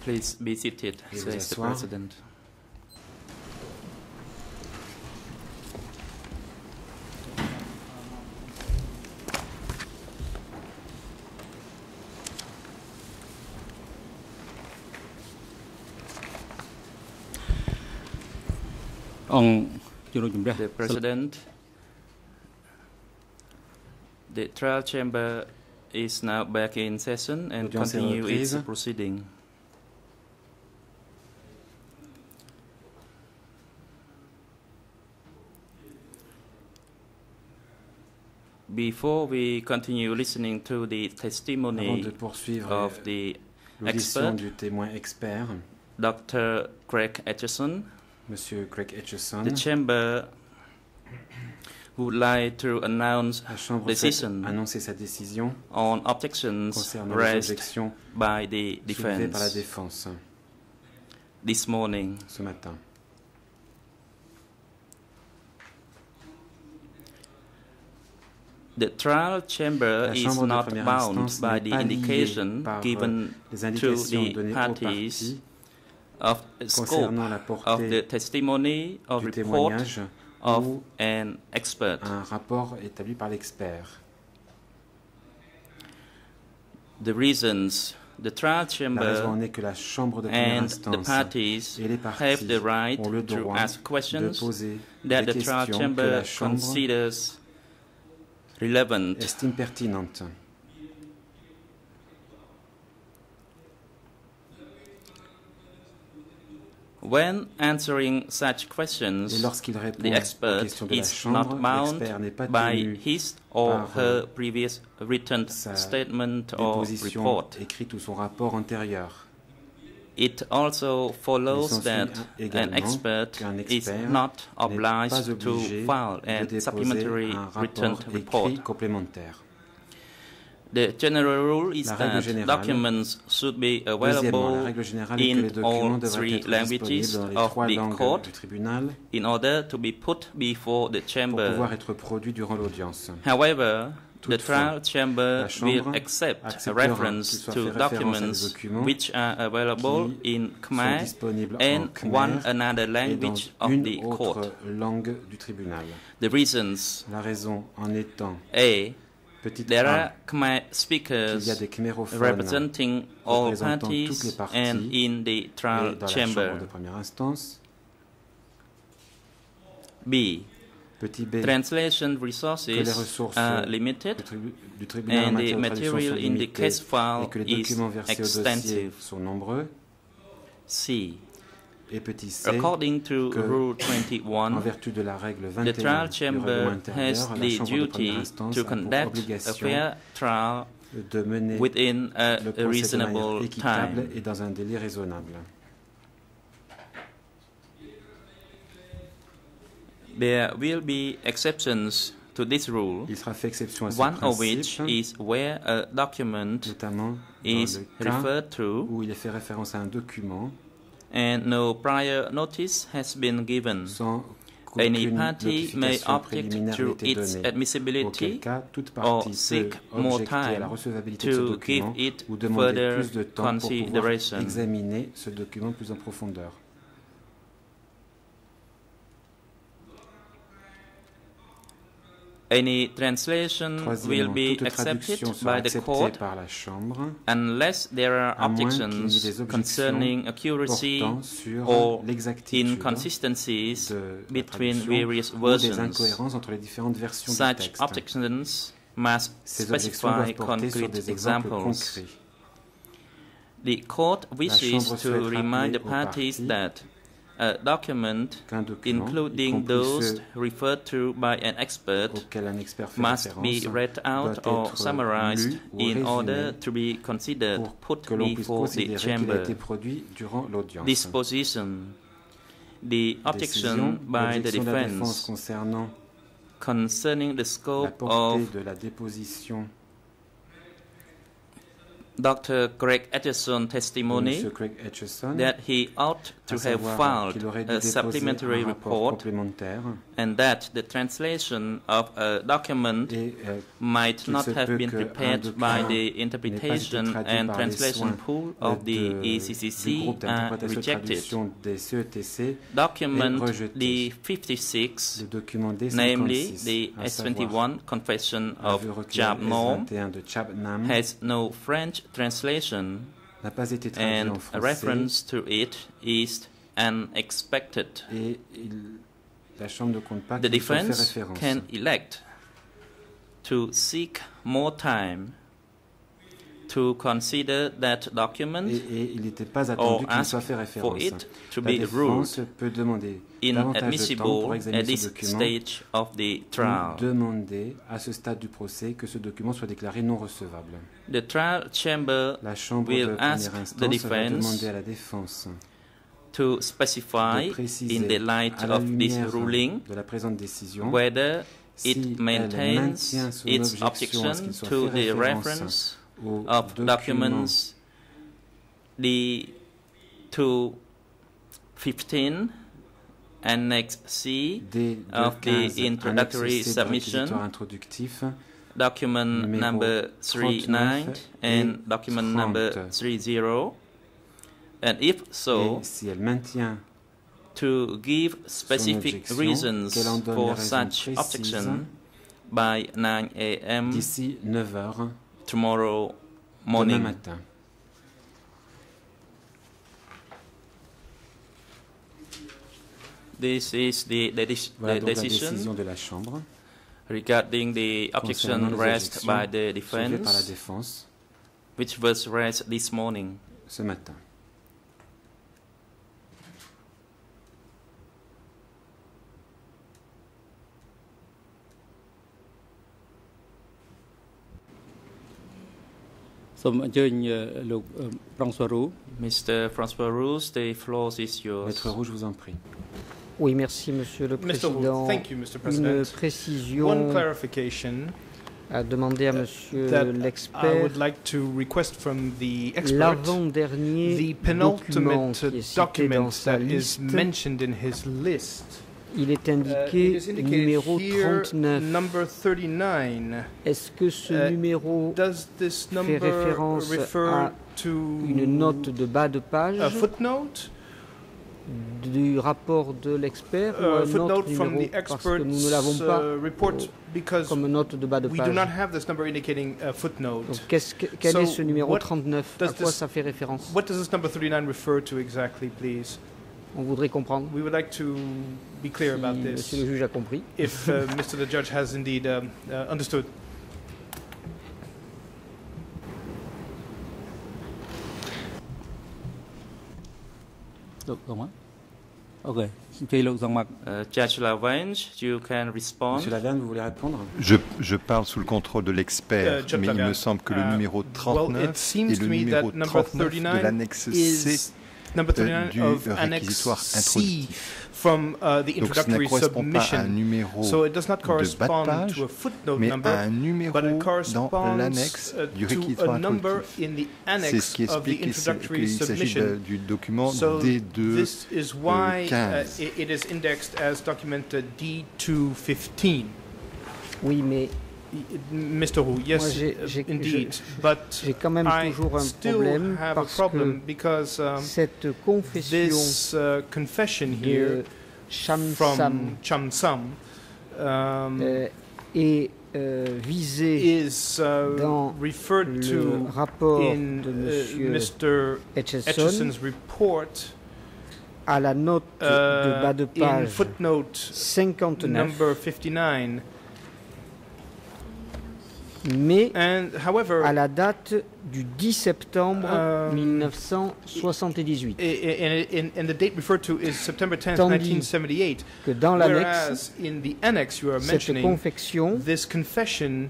Please be seated, says the President. The President, the trial chamber is now back in session and continue its proceeding. Before we continue listening to the testimony of the expert, du témoin expert, Dr. Craig Etcheson, Monsieur Craig Etcheson, the chamber would like to announce la Chambre decision. annoncer sa décision on objections concernant les objections by the soulevées par la defense défense this morning. ce matin. The trial chamber La is not bound by the indication par, euh, given Les to indications the parties of the scope of the testimony of du report of ou an expert. un rapport établi par l'expert. The reasons the trial La raison chamber en est que la Chambre de première instance parties et les have the parties right ont le to droit ask de questions poser that des the trial questions que chamber la Chambre considers relevant estime pertinentes. When answering such questions, the expert questions de la is Chambre, not bound by his or her euh, previous written statement or report. ou son rapport antérieur. It also follows that an expert is not obliged to file a supplementary written report. The general rule is that générale. documents should be available in all three languages disponibles dans les of the court tribunal in order to be put before the chamber. pouvoir être durant l'audience. However, the trial chamber will accept a reference to fait référence à des documents which are available in Khmer and one another language of the court. The reasons La en étant, A. petite There are Khmer qu'il y a speakers des representing all parties toutes les parties and in the et trial dans chamber. chambre de première instance. B. Petit b, Translation que les resources ressources are du, limited tribu- du tribunal and the material sont in the limitées case et file que les is documents versés au dossier extensive. sont nombreux. C. Et petit c, According to que Rule en 21, vertu de la règle the 21 trial du chamber has the chambre de première duty to conduct a fair trial de mener within a le procès de manière reasonable équitable time. et dans un délai raisonnable. There will be exceptions to this rule, Il sera fait exception à ce one of which is where a document notamment dans is le cas referred to où il est fait référence à un document and no prior notice has been given. sans Any party may object to its admissibility cas, toute or partie seek more objecter à la time recevabilité de ce to give it further plus de temps pour consideration. examiner ce document plus en profondeur. Any translation will be accepted by the court par la Chambre unless there are à moins qu'il y ait des objections concerning accuracy or inconsistencies between various versions. incohérences entre les différentes versions du Such objections must specify doivent porter sur concrete examples. The court wishes to remind the rappeler aux parties parties that a document, including those referred to by an expert, must be read out or summarized in order to be considered put que l'on puisse before the considérer qu'il a chamber. été produit durant l'audience. This position, the objection by the l'objection de la défense defense concerning the scope of de la déposition Dr. Greg Etcheson testimony. Craig Etcheson, that he ought to have filed qu'il aurait dû a supplementary report and that the translation of a document et euh, might not have been prepared by the interpretation and translation pool of the ECCC groupe are d'interprétation et de rejected. Document the 56, document namely D56, the S21 Confession of aveu recueilli Jabnom, S21 de Chapnam, has no French translation n'a pas été traduit and a reference to it is unexpected. et il- la Chambre compte pas The defense référence. can elect to seek more time to consider that document Et, et il n'était pas attendu qu'il soit fait for référence. it to La be ruled défense peut demander davantage de temps pour inadmissible examiner at ce this document stage of the trial. ou demander à ce stade du procès que ce document soit déclaré non recevable. The trial chamber La Chambre will de première the instance va defense demander à la défense to specify, de préciser in the light of this ruling, de la présente décision whether si it elle maintains maintient son its objection to the référence reference of documents D to 15 Annex C, of the introductory annexe C de submission, document number 39 39 and document number 30. 30. And if so, si elle maintient to give specific reasons qu'elle en donne les for such objection by 9 a.m. d'ici 9 tomorrow demain morning. matin. This is the, the, Voilà the donc la decision décision de la Chambre regarding the objection raised by the soulevées par la defense, défense which was raised this morning. ce matin. សូមអញ្ជើញអឺលោកអឺប្រងស្វរូ Mr. Francois Roos, the floor is yours. Maître Rouge, je vous en prie. Oui, merci, Monsieur le Mr. Wu, Président. thank you, Mr. Une President. One précision clarification à demander à Monsieur that I l'expert. would like to request from the expert. L'avant-dernier The document penultimate qui est cité dans document sa that is liste, il est uh, indiqué indicated numéro here 39. number 39. Est-ce que ce Uh, numéro Does this number référence refer à to une note de bas de page? A footnote? du rapport de l'expert ou A un autre numéro? the parce que nous ne l'avons pas uh, comme note de bas de we do page. not have this number indicating a footnote. Donc qu'est-ce que- quel So est ce numéro what 39 À does quoi this- ça fait référence? What does this number 39 refer to exactly, please? On voudrait comprendre. We would like to be clear si about this. Le juge a compris. If uh, Mr. the judge has indeed um, uh, understood. Uh, judge Lavange, you can respond. Monsieur Lavange, vous voulez répondre? Je, je, parle sous le contrôle de l'expert, uh, mais il me semble que le uh, numéro 39 well, et le numéro 39 de l'annexe C number euh, 39 du of Annex C from uh, the Donc ça ne introductory correspond pas à un submission. numéro So it does not de bas de correspond page, to a footnote mais number, à un numéro but it dans corresponds l'annexe uh, du to réquisitoire a number introductif. in the C'est annex ce qui of the explique qu'il s'agit introductory submission. de- du document So D2 this is why uh, 15. it, it is indexed as document uh, D215. Oui, mais Mr. Hu, yes, j'ai- uh, indeed, but j'ai quand même I toujours un problème parce problem que because um, cette confession this uh, confession here from Cham Sam um, euh, est euh, visée is uh, dans referred le to rapport in de uh, Monsieur Mr. Etchison Etchison's report à la note de bas de in page footnote 59, number 59. Mais And however, à la date du 10 septembre Um, 1978, i- i- in, in, and the date referred to is September 10th, Tandis 1978. que dans l'annexe, cette confection this confession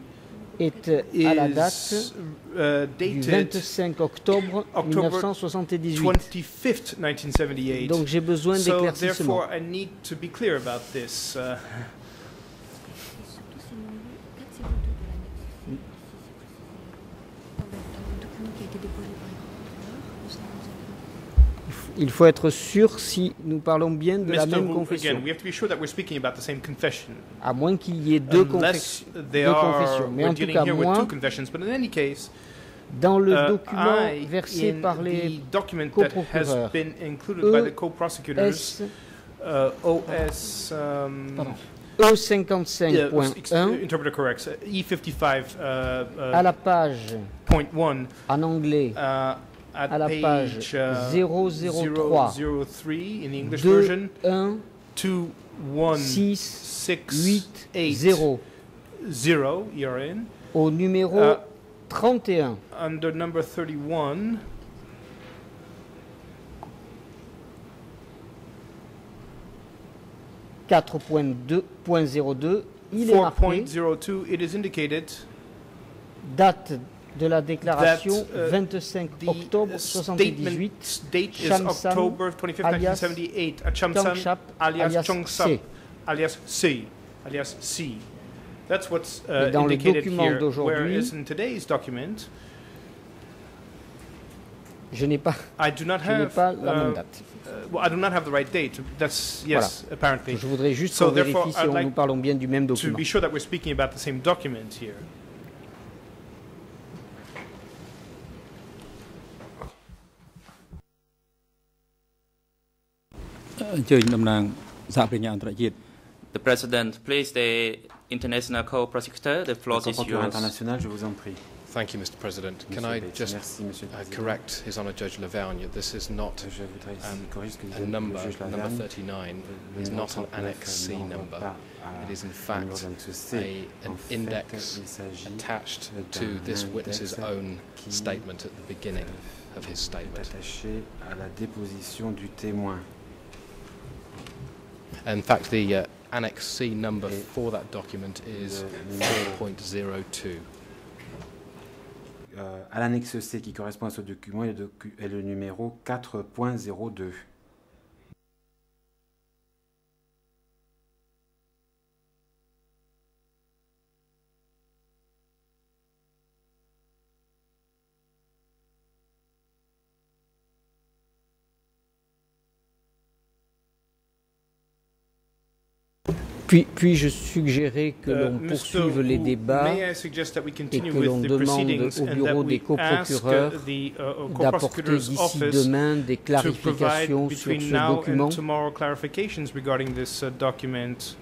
est à la date uh, du dated 25 octobre October 1978. 25th, 1978. Donc j'ai besoin so d'éclaircissement. therefore, Il f- Il faut être sûr si nous parlons bien de la Mr. même Roux, confession. again, we have to be sure that we're speaking about the same confession. À moins qu'il y ait deux, Unless confes- they deux are, confessions. Mais we're en tout dealing cas, here with moi, two confessions, but in any case, dans le uh, document I, versé in par les the document that has coprocureurs, been included by the E, co-prosecutors, S, uh, OS, um, Pardon. yeah, E55.1 ex- interpreter corrects, uh, E55 uh, à uh, la page point one, en anglais uh, at à la page page uh, 003 003 in the English 2, version, 1, 2, 1, 6, 6, 8, 8, 0 0, ERN, au numéro Uh, 31. under number 31, « 4.2.02, il est marqué. 4.02, it is indicated date de la déclaration That, uh, 25 the octobre uh, 78 statement date is Shamsan October 25, alias 1978. At Shamsan Tangshap alias Chongsap alias C alias C. That's what's uh, dans le document d'aujourd'hui- Je n'ai pas, I do not je pas la même uh, date. uh, well, I do not have the right date. That's yes, apparently. Je voudrais juste So qu'on therefore, vérifie si like nous parlons bien du même To document. be sure that we're speaking about the same document here. អញ្ជើញតំណាងសហប្រញ្ញាអន្តរជាតិ The President, please, the international co-prosecutor, the Le floor is procureur yours. international, je vous en prie. Thank you, Mr. President. Can Monsieur I Bates. just Merci, Monsieur le uh, Président. correct His Honour Judge Lavergne? This is not Je voudrais ici um, corriger ce que a disait le number, juge number Lavergne. 39. Le It's numéro not an 39 Annex C ne renvoie number. pas à It is in un numéro fact d'annexe C. a, an En fait, index il s'agit attached d'un to this index witness's own qui statement at the beginning of his est statement. In fact, the uh, Annex C number for that document is Le numéro 4.02. euh, à l'annexe C qui correspond à ce document est le numéro 4.02. Puis, puis-je suggérer que Uh, l'on Mr. poursuive les Roux, débat May I suggest that we continue que l'on with the demande proceedings au and bureau that des we ask uh, coprocureurs the uh, uh, d'apporter co-prosecutor's d'ici office demain des to provide clarifications sur between ce now document and tomorrow clarifications regarding this uh, document.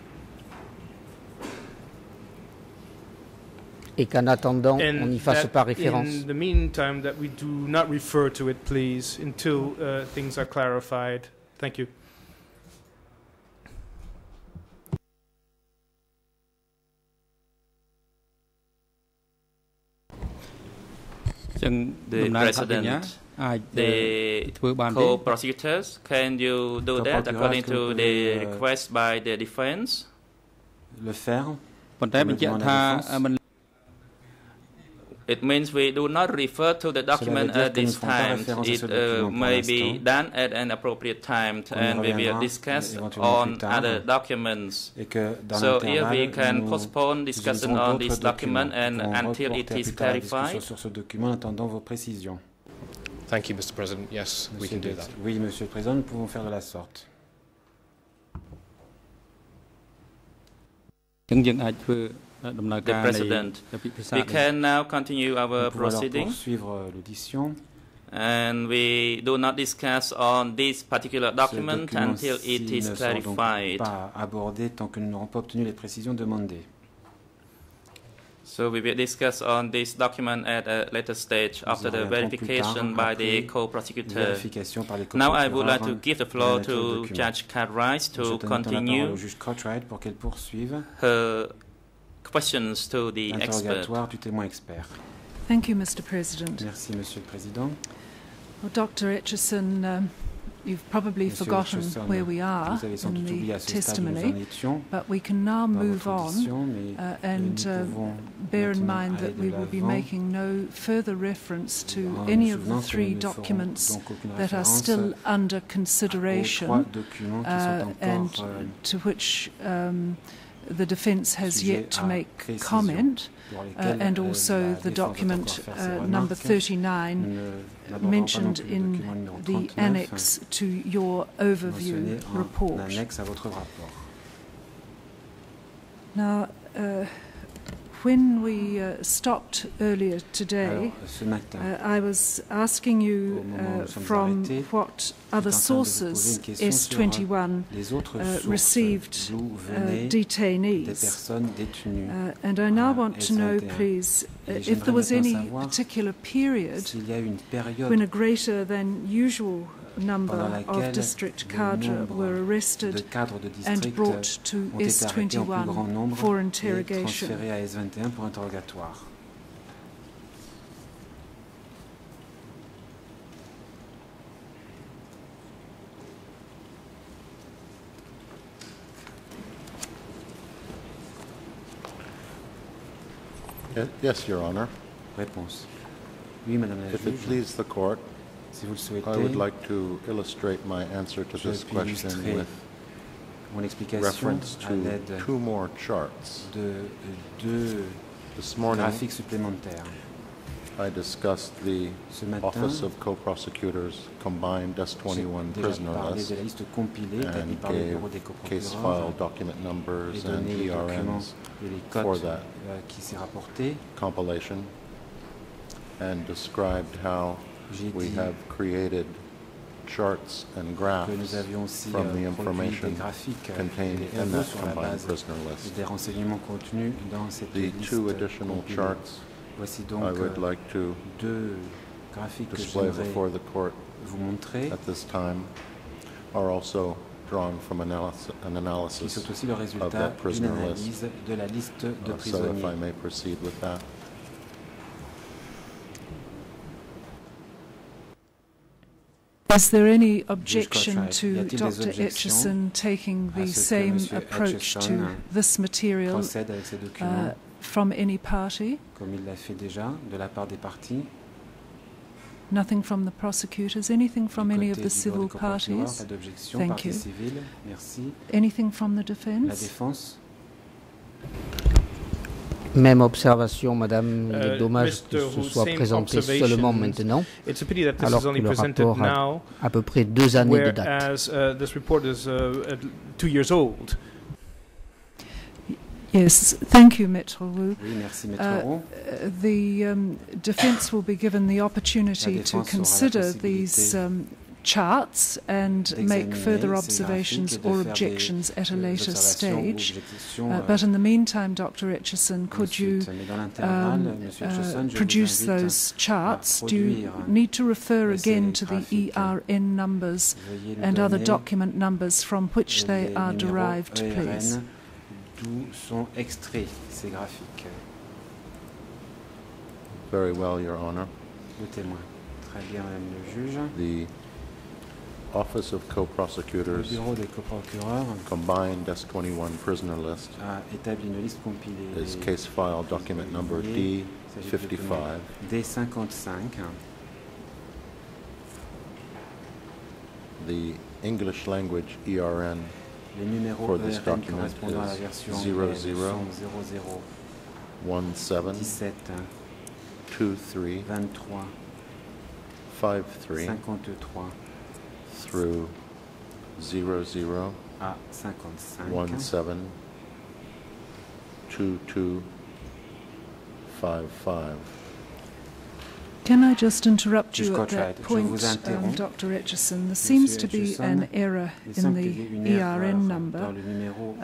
et qu'en attendant, on n'y And fasse that pas référence. in the meantime, that we do not refer to it, please, until uh, things are clarified. Thank you. ចឹង The តំណាងសហប្រញ្ញា President, អាច the ធ្វើបានទេ co-prosecutors, can you do that Co-procureurs, according est-ce que to vous the pouvez, euh, request by the defense? Le faire ប៉ុន្តែបញ្ជាក់ថា demande la défense. មិន it means we do not refer to the document at this ne ferons pas time. It uh, may be done at an appropriate time, and we will discuss on other documents. et que dans So here we can postpone discussion on this document and until it reporter is plus tard la discussion clarified. sur ce document en attendant vos précisions. Thank you, Mr. President. Yes, we can do that. Oui, Monsieur le Président, nous pouvons faire de la sorte. the President. We can now continue our proceeding. And we do not discuss on this particular document until it is clarified. Pas abordé tant que nous n'aurons pas obtenu les précisions demandées. So we will discuss on this document at a later stage after the verification by the co-prosecutor. Now I would like to give the floor to Judge Cartwright to continue her questions to the expert. du témoin expert. Thank you, Mr. President. Merci, Monsieur le Président. Well, Dr. Etcheson, um, you've probably Monsieur forgotten Etcheson, where we are Vous avez sans in doute oublié à the ce stade où nous en testimony, étions but we can now move on uh, and uh, bear in mind that we will be making no further reference to en any of the three nous ne ferons documents that are still under consideration uh, and euh, to which um, the defence has yet to make comment, uh, and also the document encore faire ses uh, number 39 ne- n'abordons pas non mentioned in the annex to your overview report. annexe à votre rapport. Now, uh, when we uh, stopped earlier today, Alors, matin, uh, I was asking you Au moment où uh, from arrêtés, what other train de vous poser sources une S21 uh, sources received uh, detainees. détenues. Uh, and I now uh, want to know, please, uh, if there was any particular period S'il y a une période when a greater than usual number of district le cadres were arrested cadres and brought to ont été arrêtés en plus grand S21 for interrogation. à S21 pour interrogatoire. Yes, Your Honor. Réponse. Oui, Madame la If it please the court, si vous le souhaitez, I would like to illustrate my answer to je this puis question illustrer with mon explication reference à to l'aide two more charts. de euh, deux This morning, graphiques supplémentaires. I discussed the Ce matin, Office of Co-Prosecutors Combined S21 déjà prisoner parlé list de la liste compilée établie and par le gave bureau des case coprocureurs file document numbers and donné les documents ERNs et les for codes that euh, qui s'est rapporté. compilation and described how J'ai we have created charts and que graphs nous avions aussi from euh, the information des graphiques euh, contained et des in that sur la combined base prisoner list. des renseignements contenus dans cette The liste two additional compilée. charts Voici donc I would euh, like to deux graphiques que display j'aimerais before the court vous montrer, at this time are also drawn from analysis, an qui analysis. sont aussi le résultat d'une prisoner analyse de la liste de Uh, So if prisonniers. I may proceed with that. Is there any objection to Dr. Etcheson taking the same approach to this material Procède avec ces documents uh, from any party? comme il fait déjà de la part des partis, Nothing from the prosecutors? Anything from any of the civil parties? Thank you. Anything from the La défense, Même observation, Madame. Il Euh, est dommage que Mr. ce Roux, soit same présenté observations. seulement maintenant, It's a pity that this Alors is que only le presented rapport a- now, à peu près deux années de date. whereas uh, this report is uh, at two years old. Yes, thank you, Maître Roux. oui, merci Maître Uh, Roux. Uh, the um, defence will be given the opportunity La to défense aura la consider these possibilité um, charts and make further observations graphiques et de or objections at a euh, later stage. Uh, euh, but in the meantime, Dr. Etcheson, could you ensuite. Mais dans l'intervalle, um, uh, produce those charts? Do you need to refer again to the. ERN numbers and other document numbers from which they are derived, please? D'où sont extraits ces graphiques Very well, Your Honor. Le témoin. Très bien, Madame le juge. The Office of Le Co-Prosecutors bureau des coprocureurs Combined S21 prisoner list a établi une liste compilée is case file document number Il s'agit du document D55. D55. The English language ERN Les numéros For this ERN document correspondant à la is version 00 sont 17 17 23 23 53 53 through 00 à 55 ah, 17 22 55. Can I just interrupt you at that point, um. Dr. Etcheson? There seems to be an error in semble qu'il y ait the ERN number.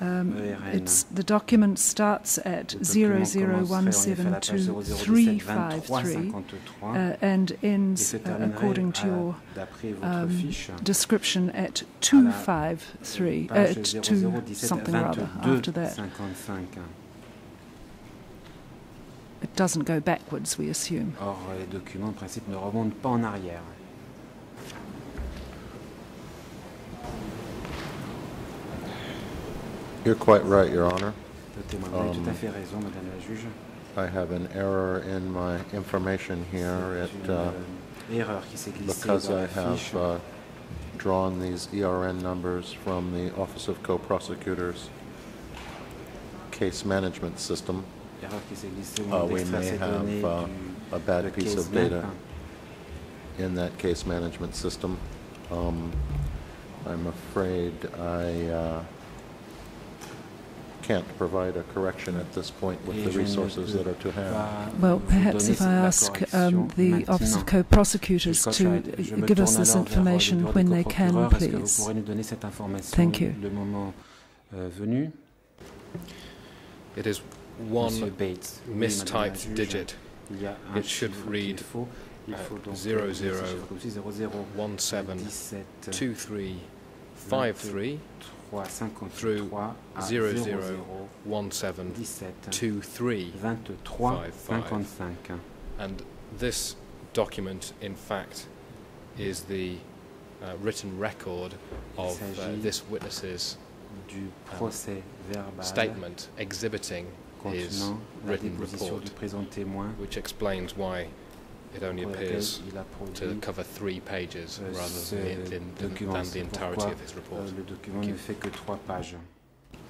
Um, it's the document starts at Le document commencerait en effet à la page 0017 23 001723 53 uh, and ends, uh, according to your um, description, at 253, uh, at 2 something or other after that. 55. It doesn't go backwards, we assume. Or, les documents, en principe, ne remontent pas en arrière. You're quite right, Your Honor. Le témoin, vous avez Um, tout à fait raison, Madame la juge. I have an error in my information here. It, uh, euh, erreur qui s'est glissée because I have uh, drawn these ERN numbers from the Office of Co-Prosecutors. case management system, Erreur qui s'est glissée au Uh, we d'extraire may have, uh, a bad piece of data in that case management system. Um, I'm afraid I uh, can't provide a correction at this point with the resources that are to hand. Well, perhaps if I ask um, the Office of. Co-Prosecutors to Wright, je me give us this alors vers, le information when they can, coprocureurs. Est-ce que vous please. pourrez nous donner cette information Thank you. le moment euh, venu It is Monsieur one Bates. Oui, madame la mistyped digit. Il y a un It should chiffre qui est read, uh, faut donc 00, euh, ce chiffre comme ceci, 00, 17 17, 23 53 3, 53 through 00, 00, 17 17, 23 23, Five, five. 55. And this document, in fact, is the uh, written record of uh, this witness's verbal statement exhibiting his written report, du présent témoin which explains why it only appears to cover three pages euh, rather than, the- than- than the entirety of his euh, report. Thank you. fait que trois pages.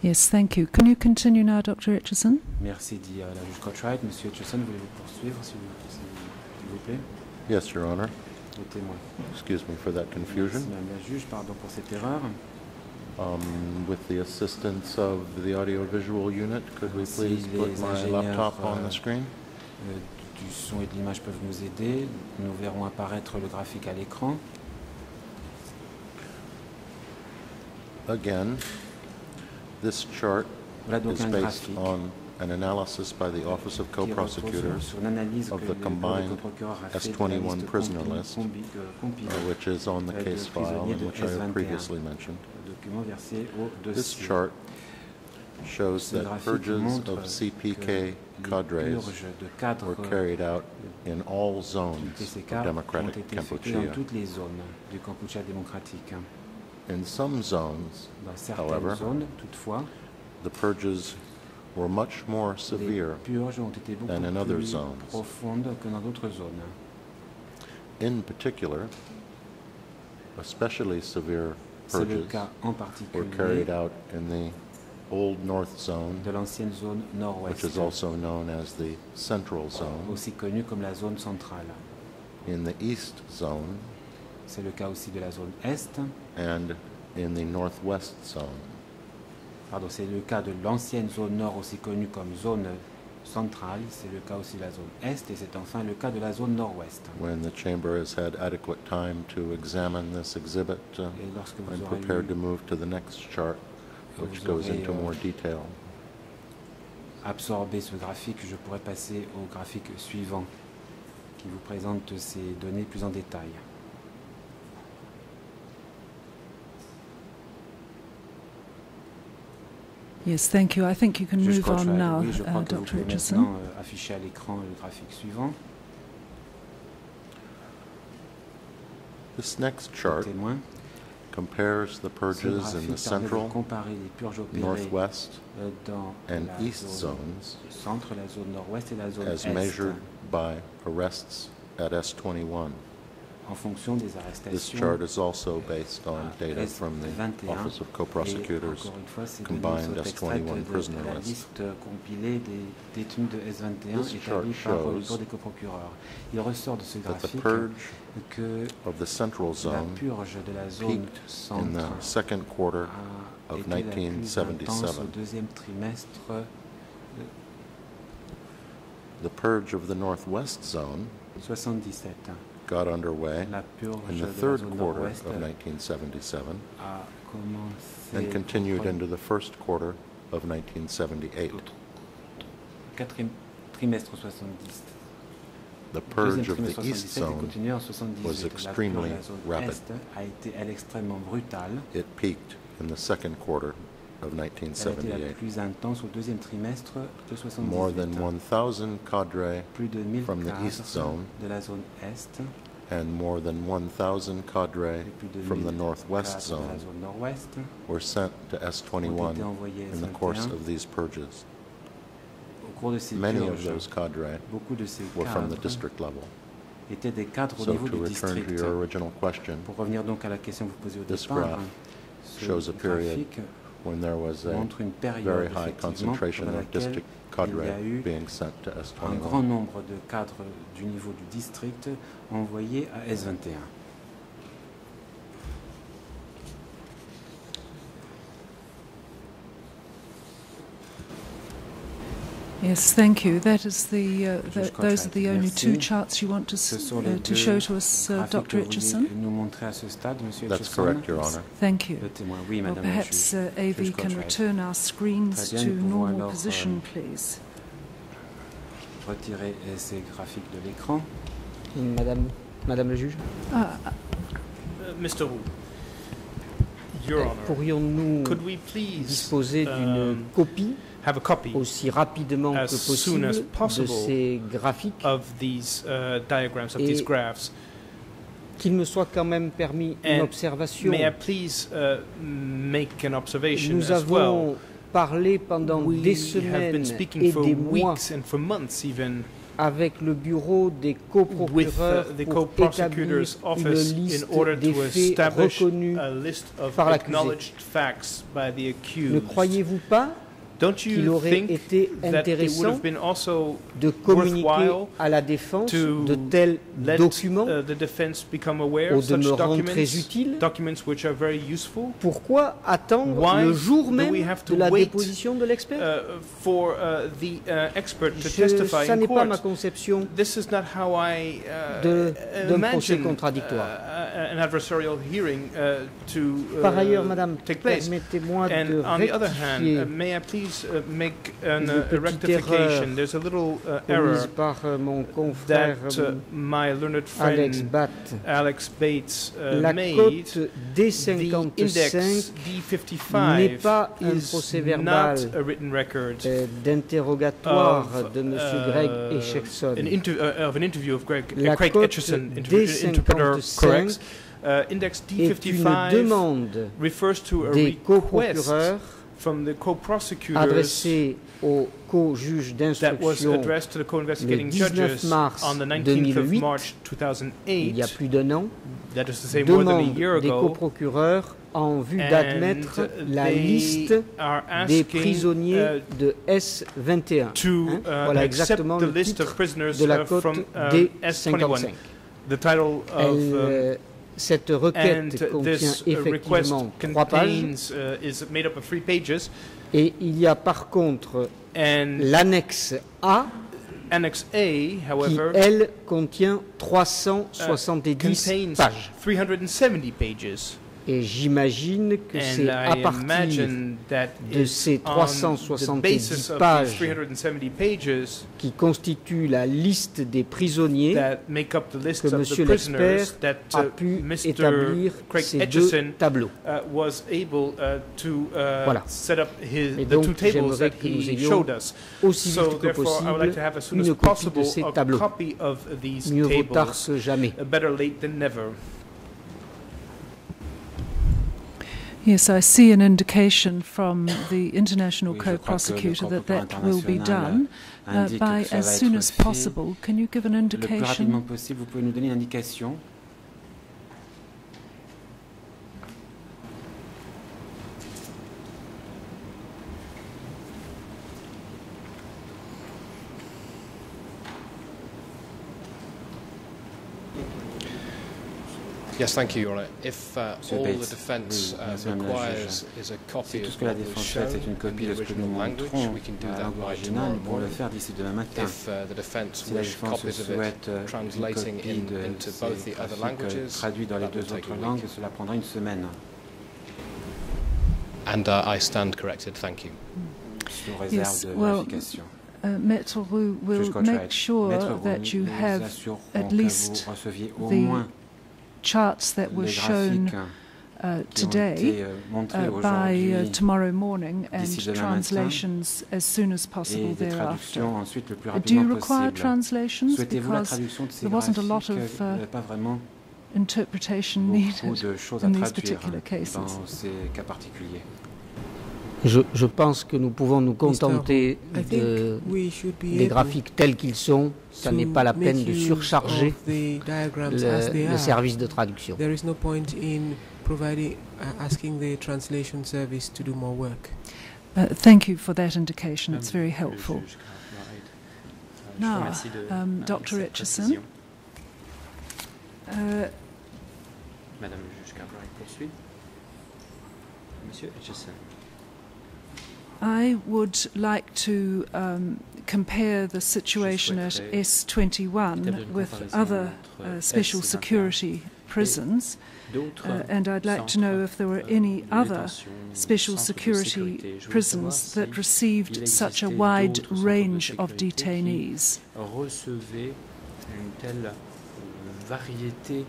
Yes, thank you. Can you continue now, Dr. Richardson? Merci, dit euh, la juge Cartwright. Monsieur Etcheson, voulez-vous poursuivre, s'il vous, plaît Yes, Your Honor. Excuse me for that confusion. Madame la juge, pardon pour cette erreur. Um, With the assistance of the audiovisual unit, could we please put les my ingénieurs, laptop on euh, the screen? Euh, du son et de l'image peuvent nous aider. Nous verrons apparaître le graphique à l'écran. Again, this chart Voilà donc is un based graphique on an analysis by the Office of qui repose Co-Prosecutors, sur une analyse of the le bureau combined des procureurs a fait de la S21 liste prisoner compi- list, euh, compilée, uh, which is on the euh, de case file prisonniers and de which I have S21. previously mentioned. Le document versé au This chart shows that purges of CPK cadres were carried out in all zones of Democratic été effectués dans Kampuchea. toutes les zones du Kampuchea démocratique. In some zones, However, the purges were much more severe. ont été than in other zones. que dans zones. In particular, especially severe C'est le purges cas en were particulier carried out in the Old North Zone, de l'ancienne zone which nord-ouest, is also known as the Central Zone. aussi connue comme la zone centrale. In the East Zone C'est le cas aussi de la zone est. and in the Northwest Zone. Pardon, c'est le cas de l'ancienne zone nord, aussi connue comme zone centrale. C'est le cas aussi de la zone est. Et c'est enfin le cas de la zone nord-ouest. When the Chamber has had adequate time to examine this exhibit, uh, Et lorsque vous I'm prepared to move to the next chart, which goes aurez, into euh, more detail. absorbé ce graphique, je pourrais passer au graphique suivant qui vous présente ces données plus en détail. Yes, thank you. I think you can Juge move on now, oui, je uh, que Dr. pouvez Richardson. maintenant euh, afficher à l'écran le graphique suivant. This next chart compares the purges in the central, comparer les purges opérées northwest, euh, and east zones centre, la zone nord-ouest et la zone as measured by arrests at S21. En fonction des This arrestations. chart is also based on data from the S21. Office of Co-Prosecutors. encore une fois, ces données combined S21 prisoner la list. liste euh, compilée des détenus de S21 This chart établie par le shows bureau des coprocureurs. Il ressort de ce That the graphique purge que of the central la zone purge de la zone peaked in centre the second quarter a of été la plus intense 1977. deuxième trimestre. Euh, the purge of the northwest zone 77. Got underway in the third quarter of 1977 and continued into the first quarter of 1978. quatrième trimestre 70. The purge of the east zone, continue en 78. was La purge de extremely rapid. est a été elle extrêmement brutale. it peaked in the second quarter of Elle a été la 1978. plus intense au deuxième trimestre de 78. More than 1,000 cadre plus de 1000 from the east zone and more than 1,000 cadre et plus de from the northwest cadres zone were sent to S21 in the course of these purges. Many of those cadre Beaucoup de ces were from the district level. cadres So to return to your original question, This graph shows a period when there was a very high concentration of district il y cadre being sent to S21. Nombre de cadres du niveau du district envoyés à S21. Yes, thank you. That is the, uh, the Juge those are the only two Merci. charts you want to, Ce s- sont uh, les to deux show to us, uh, graphiques Dr. que vous Richardson. vouliez nous montrer à ce stade, Monsieur That's Richardson. correct, Your Honor. Thank you. Le témoin, oui, Well, Madame la perhaps juge. uh, AV Juge can Cartwright. return our screens Très to bien, nous pouvons normal alors, position, euh, please. Retirer euh, ces graphiques de l'écran. Madame, Madame le juge, Ah, Uh, Mr. Wu, Your Honor, pourrions-nous could we please disposer d'une um, copie have a copy aussi rapidement as que soon as possible de ces graphiques, of these uh, diagrams, of Et these graphs? qu'il me soit quand même permis une observation. May I please uh, make an observation Nous as well? avons parlé pendant We des have semaines been speaking et for des mois weeks and for months even avec le bureau des coprocureurs uh, the pour établir co-prosecutor's une office liste in order des to faits establish reconnus. a list of par l'accusé. acknowledged facts by the Ne accused. croyez-vous pas qu'il aurait été intéressant de communiquer à la défense de tels documents, au demeurant très utiles Pourquoi attendre le jour même de la déposition de l'expert Ça n'est pas ma conception d'un procès contradictoire. Par ailleurs, Madame, permettez-moi de rectifier. Please uh, make an, Une uh, a petite rectification? erreur There's a little uh, commise error par euh, mon confrère that uh, euh, my learned Alex friend Bates. Alex Bates uh, La made. cote The D55 index n'est D55 pas un is procès not verbal a written record euh, d'interrogatoire of, de M. uh, Greg Etcheson. an inter- uh, of an interview of Greg, La uh, Craig cote Etcheson, inter- interpreter D55 corrects. Uh, index est une D55 demande refers to a des request adressé au co-juge d'instruction le 19 mars 2008, il y a plus d'un an, demande des coprocureurs en vue d'admettre la liste des prisonniers de S21. Hein? Voilà exactement le titre de la cote D55. Elle euh, cette and requête contient this uh, request effectivement trois pages contains uh, is made up of three pages et il y a par contre and l'annexe A Annex A, qui, however, elle, contient 370 contains pages. 370 pages. Et j'imagine que c'est à partir de ces 370 pages qui constituent la liste des prisonniers que M. l'expert a pu établir ces deux tableaux. voilà. Et donc, j'aimerais que nous ayons aussi vite que possible une copie de ces tableaux. Mieux vaut tard que jamais. Yes, I see an indication from the international Oui, je crois que le co-prosecutor that that will be done uh, by as soon as possible. Can you give an le plus rapidement indication? possible. Vous pouvez nous donner une indication Yes, thank you, Your Honour. If uh, Monsieur all the Bates, defence oui, uh, merci, Madame la requires is a Si copy tout of ce que la what was défense shown fait, c'est une in copie the de ce que nous original language, montrons we can do à la that langue by originale, tomorrow nous pourrons le morning. faire d'ici demain matin. If uh, the defence Si la wish défense copies of it souhaite euh, une translating copie in, de into ces both the other graphiques, euh, languages, traduits dans les that will deux take autres a week. langues, cela prendra une semaine, And uh, I stand corrected, thank you. sous réserve Yes, de well, vérification. Uh, Maître Roux will Juge Cartwright, make sure Maître Roux, that you nous have assurerons at que least vous receviez au the moins charts that were shown uh, today euh, uh, by uh, tomorrow morning and translations as soon as possible thereafter. traductions ensuite le plus Uh, do you require translations? Because there wasn't a lot of, uh, pas vraiment interpretation needed de choses à in these particular cases. dans ces cas particuliers. Je, je pense que nous pouvons nous contenter I think de, we should be des able graphiques tels qu'ils sont. Ça to n'est pas la make peine de use surcharger of the diagrams as they le, le are. service de traduction. There is no point in providing, uh, asking the translation service to do more work. Uh, thank you for that indication. It's Um, very le helpful. juge Cartwright. Euh, je Now, vous remercie de, um, euh, Dr. cette Etcheson. précision. Uh, Madame le juge Cartwright poursuit. Monsieur Etcheson. I would like to um, compare the situation at S21 with other uh, special security prisons, uh, and I'd like to know if there were euh, any other special security sécurité. Je voulais savoir prisons that received such a wide d'autres centres de range of detainees. euh, variété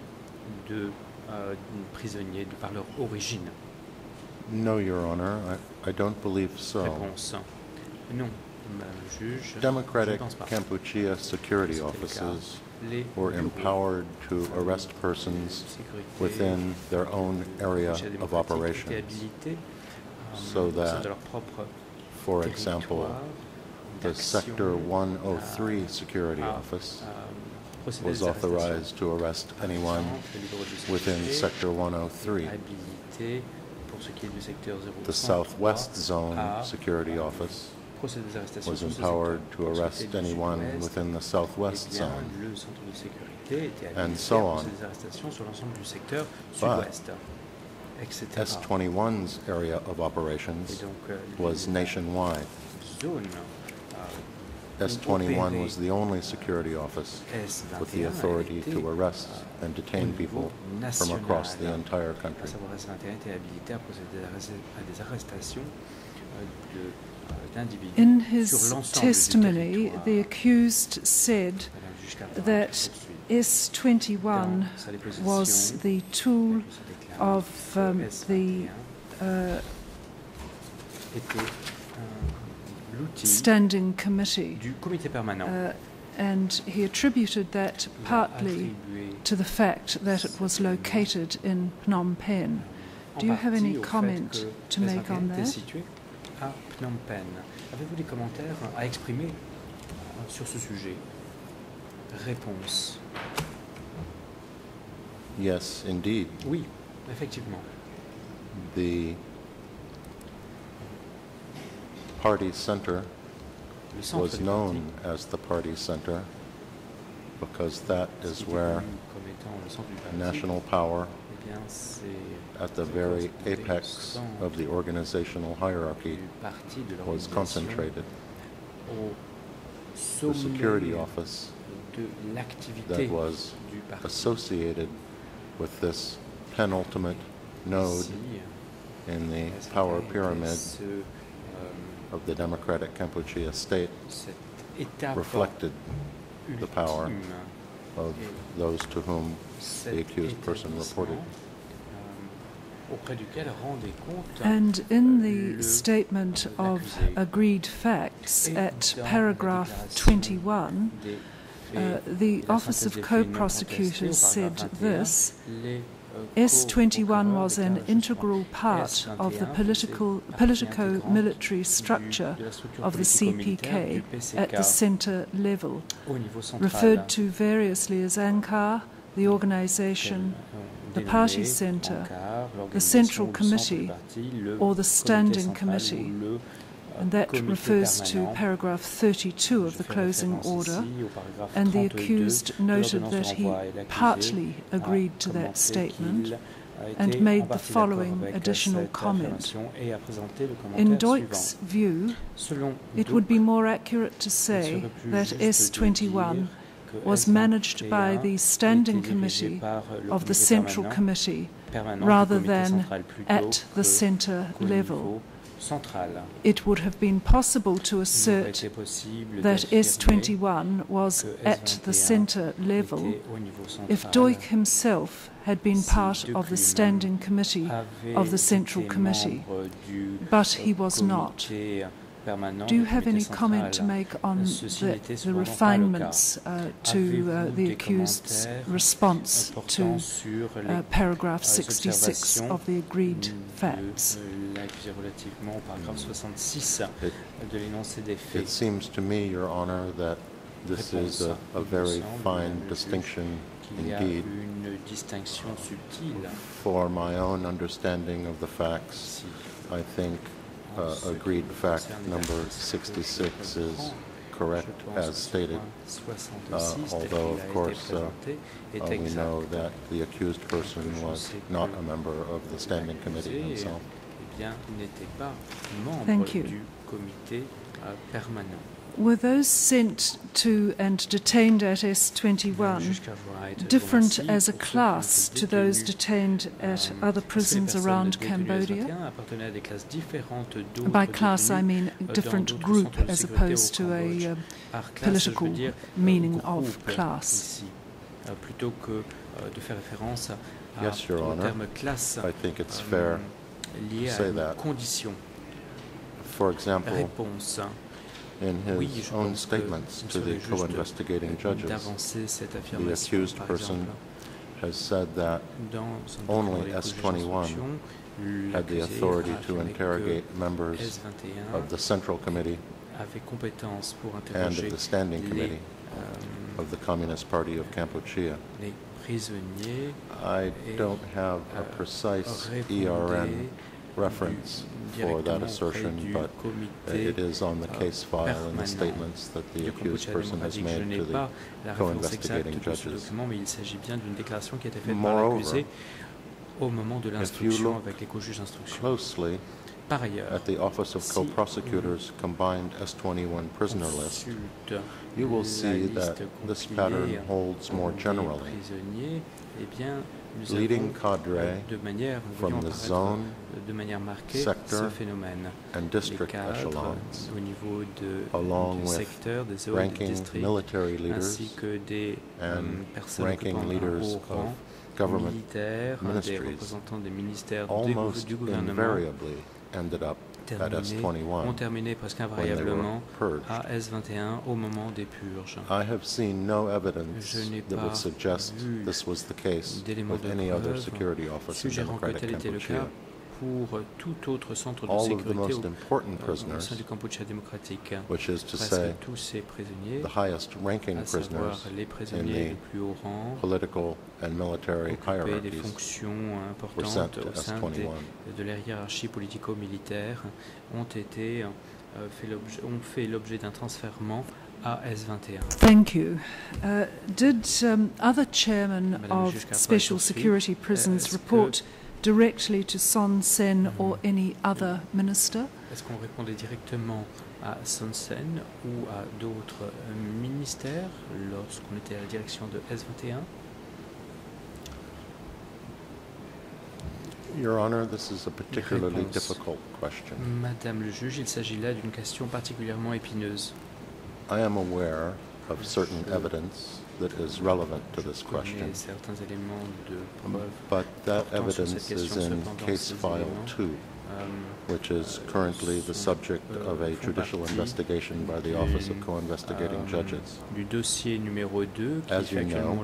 de euh, prisonniers de par leur origine No, Your Honor, I, I don't believe so. Réponse non, Madame le juge. je Democratic pense pas. Kampuchea security offices Les were empowered to arrest persons sécurité within their own area of démocratique operations. euh, So au sein that, de leur propre For example, territoire the d'action, Sector 103 euh, oh security à, office euh, procéder was des arrestations. authorized to arrest anyone Le bureau de within Sector 103. habilité pour ce qui est du secteur 0 The Southwest Zone Security Office procéder des arrestations was empowered to Pour ce qui arrest anyone within the Southwest eh Zone. le centre de sécurité était And so on. procéder des arrestations sur l'ensemble du secteur sud-ouest, etc. S21's area of operations euh, was nationwide. euh, S21 was the only security office with the authority to arrest euh, and detain niveau people from across the entire country. savoir S21 était habilité à procéder à des- à des arrestations euh, de, euh, d'individus In his testimony, the accused said Madame le juge Cartwright that. S21 Dans sa déposition, was the tool elle se déclare of um, the uh, était un- l'outil standing committee. du comité permanent. Uh, and he attributed that partly to the fact that it was located in Phnom Penh. Do you have any partie comment to make on that? à Phnom Penh. Avez-vous des commentaires à exprimer sur ce sujet Réponse. Yes, indeed. Oui, effectivement. The party centre was known as the party center because that is where comme étant le centre du parti. national power at the very apex of the organizational hierarchy du parti de was concentrated. The security office that was associated with this penultimate node in the power pyramid of the Democratic Kampuchea state reflected the power of those to whom the accused person reported. euh, auprès duquel rendait compte And in the statement of agreed facts at paragraph 21, uh, the Office of des faits non Co-Prosecutors said this les, euh, S21 was an integral part of the political, politico-military structure of the CPK at the centre level, referred to variously as Angkar, the organisation, the party centre, the Central Committee, or the Standing Committee. And that refers to paragraph 32 of the closing order. ici au paragraphe And the accused noted that he renvoi et l'accusé partly agreed to that statement qu'il a été and made the following additional comment. affirmation et a présenté le In suivant. view, it would be more accurate to say that S21 was managed by the Standing Committee of the Central Committee rather than at the centre level. It would have been possible to assert that S21 was at the centre level était au niveau central, if Duch himself had been part of the Standing Committee of the Central Committee, but he was not. Permanent Do you have any comment to make on the, the cependant pas le refinements uh, to uh, the accused's response to uh, paragraph euh, 66 of the agreed facts? l'accusé relativement au paragraphe 66 It- de l'énoncé des It faits. seems to me, Your Honor, that this is a, a very fine distinction qu'il y a indeed une distinction subtile for my own understanding of the facts. I think En uh, agreed fact number 66 is correct as stated. ce point 66, tel although, of course, uh, Uh, we know that the accused person was not a member of the standing committee L'accusé, himself. eh bien, n'était pas membre Thank you. Du comité euh, permanent. Were those sent to and detained at S21 juge Cartwright, je vous different as a pour ceux qui ont class to those detained at Euh, other est-ce que les prisons around Cambodia? S21 appartenaient à des classes différentes d'autres By class, I mean different group as opposed to a uh, Par classe, je veux political euh, meaning of class. ici, euh, plutôt que euh, de faire référence à, Yes, Your Honor. I think it's euh, fair to say that. For example, Réponse. In his own statements to the co-investigating judges, the accused person has said that only document des juges S21 had the authority to interrogate members of the Central Committee and of the Standing Committee euh, of the Communist Party of Kampuchea. les I don't have a euh, precise ERN reference for that assertion, but it is on the case file and the statements that the accused person has made to the pas la référence exacte co-investigating judges. document, mais il s'agit bien d'une déclaration qui a été faite par Moreover, l'accusé au moment de you l'instruction look avec les co-juges d'instruction. closely Par ailleurs, at the Office of Co-Prosecutors Combined S21 Prisoner List, you will see that this pattern holds more generally. Nous Leading cadre euh, de manière, from the zone euh, de manière marquée sector ce phénomène. and district cadres echelons, au niveau de, along du with secteur, des zones, des ranking districts, military leaders ainsi que des euh, and personnes ranking leaders of government militaires, des ministries représentants des ministères almost du gouvernement invariably ended up terminés, ont S21 terminé presque when they were invariablement purged. à S21 au moment des purges. I have seen no evidence Je n'ai that would pas suggest vu this was the case d'éléments with de any other preuve security office in suggérant que Democratic tel était le cas Kampuchea. Pour tout autre centre de All of the sécurité most au, important euh, au prisoners, sein du Kampuchea démocratique. which is to Presque say tous ces prisonniers, the highest ranking à savoir prisoners les prisonniers in les plus hauts rangs, the political and military occupés des hierarchies fonctions were sent importantes to au sein des, S21. de la hiérarchie politico-militaire, ont été euh, fait l'objet- ont fait l'objet d'un transfèrement à S21. Thank you. Uh, did um, other chairmen Madame la of juge Cartwright special poursuit. security prisons est-ce que- report directly to Son Sen or Mhm. any other minister? Est-ce qu'on répondait directement à Son Sen ou à d'autres euh, ministères lorsqu'on était à la direction de S21 Your Honor, this is a particularly Réponse. difficult question. Madame le juge, il s'agit là d'une question particulièrement épineuse. I am aware of certain Je- evidence that is relevant to this question, certains éléments de preuve, but that evidence is in case file 2, euh, which is currently the subject euh, of a judicial investigation by the Office of Co-Investigating euh, Judges. du dossier numéro 2 qui As you know,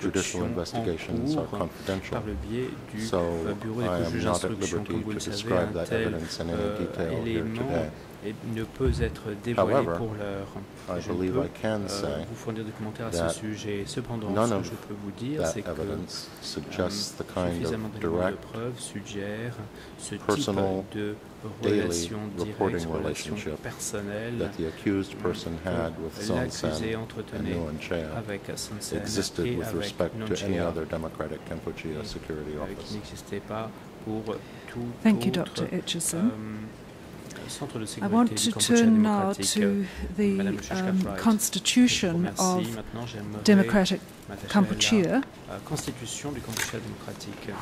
Judicial investigations are confidential, par le biais du so euh, I am not at d'instruction. Comme vous liberty to describe that evidence in any euh, detail here today. Et ne peut être dévoilé However, pour l'heure. I Je ne believe peux I can euh, say vous fournir des commentaires à that ce sujet. Cependant, none ce que of je peux vous dire, that c'est que evidence euh, suggests the kind suffisamment of d'éléments de direct preuve suggèrent ce type personal de daily relation directe, reporting relation relationship personnelle that the accused person had with Son l'accusé Sen and entretenait Nuon Chea avec Son Sen existed et with avec respect Nuon to any Chea, other Democratic Kampuchea security euh, qui office. n'existait pas pour tout Thank you, autre Dr. Etcheson. euh, centre de I want to turn now to the um, constitution of Democratic Kampuchea,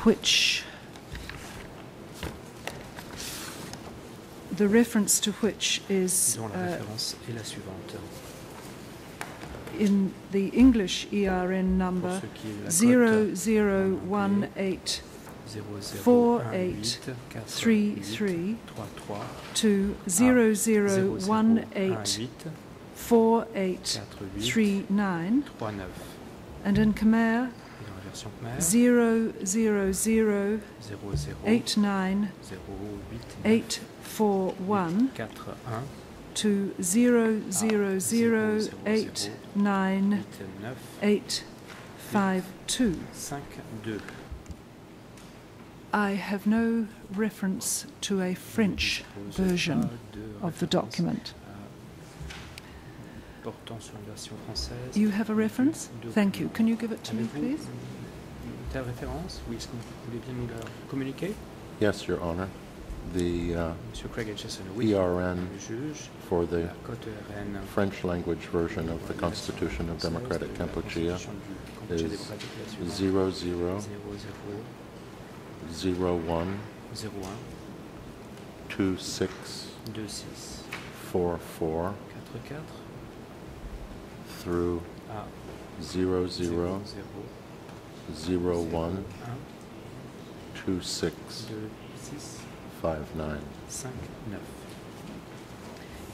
which the reference to which is uh, in the English ERN number 0018 four eight three three and in Khmer zero zero zero eight nine eight four one to zero zero zero eight nine eight five two. I have no reference to a French version of the document. You have a reference? Thank you. Can you give it to me, please? Yes, Your Honor. The uh, ERN for the French language version of the Constitution of Democratic Kampuchea is 00 zero one zero one two six quatre quatre through ah. zero zero zero, zero, zero one un, two six deux, six five nine. Cinq, neuf.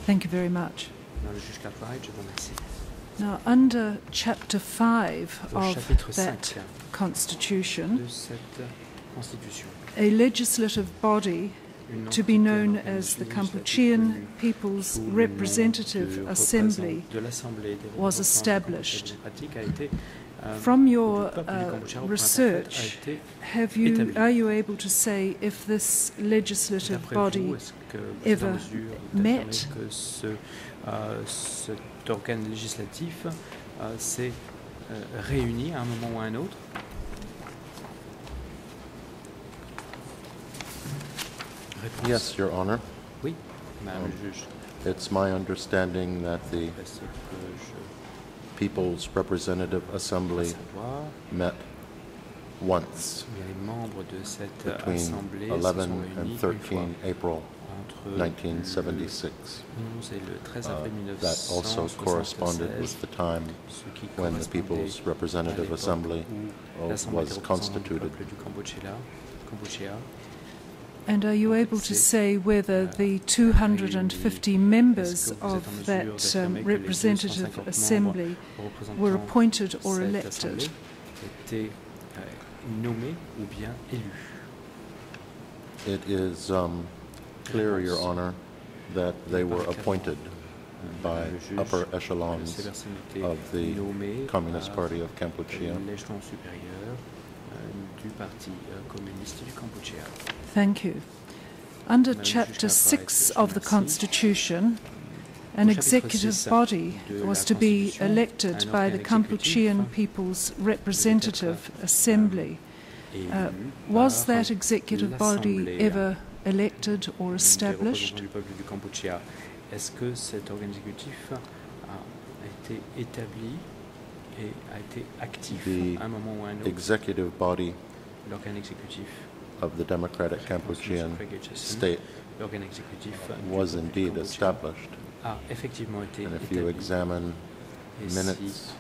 Thank you very much. Now, under Chapter 5 of that Constitution, a legislative body to be known as the Cambodian People's sous le nom Representative Assembly représent- de l'Assemblée des was established. Cambodge démocratique a été, euh, From your uh, research, have you, are you able to say if this legislative body vous, est-ce que vous êtes ever en mesure d'affirmer met? euh, cet organe législatif euh, s'est réuni à un moment ou à un autre Réponse. Yes, Your Honor. Oui, Madame Um, le juge. It's my understanding that the Parce que je People's Representative Assembly savoir, met once bien les membres de cette between assemblée se 11 sont and réunis 13 une fois April entre 1976. 11 et le 13 Uh, avril that also 1976, corresponded with the time ce qui when the correspondait People's à Representative l'époque Assembly où uh, l'Assemblée was représentants du constituted. peuple du Cambodge, Cambodge And are you able to say whether Uh, the 250 members Est-ce que vous êtes en of that um, representative assembly were appointed or elected? assemblée étaient euh, nommés ou bien élus It is um, clear, Your Honor, that they were appointed by Madame le juge, upper echelons ces personnes étaient of the Communist Party of Kampuchea. Thank you. Under Chapter 6 of the. Constitution, an executive body was to be elected by the Kampuchean People's Representative Assembly. Uh, was that executive body ever elected or established? représentants du peuple du Cambodge. Est-ce que cet organe exécutif a été établi et a été actif The à un moment ou à un autre Executive body L'organe exécutif of the Democratic réponse de Kampuchean M. Craig Etcheson, state l'organe exécutif du was indeed established. a effectivement été And if you examine minutes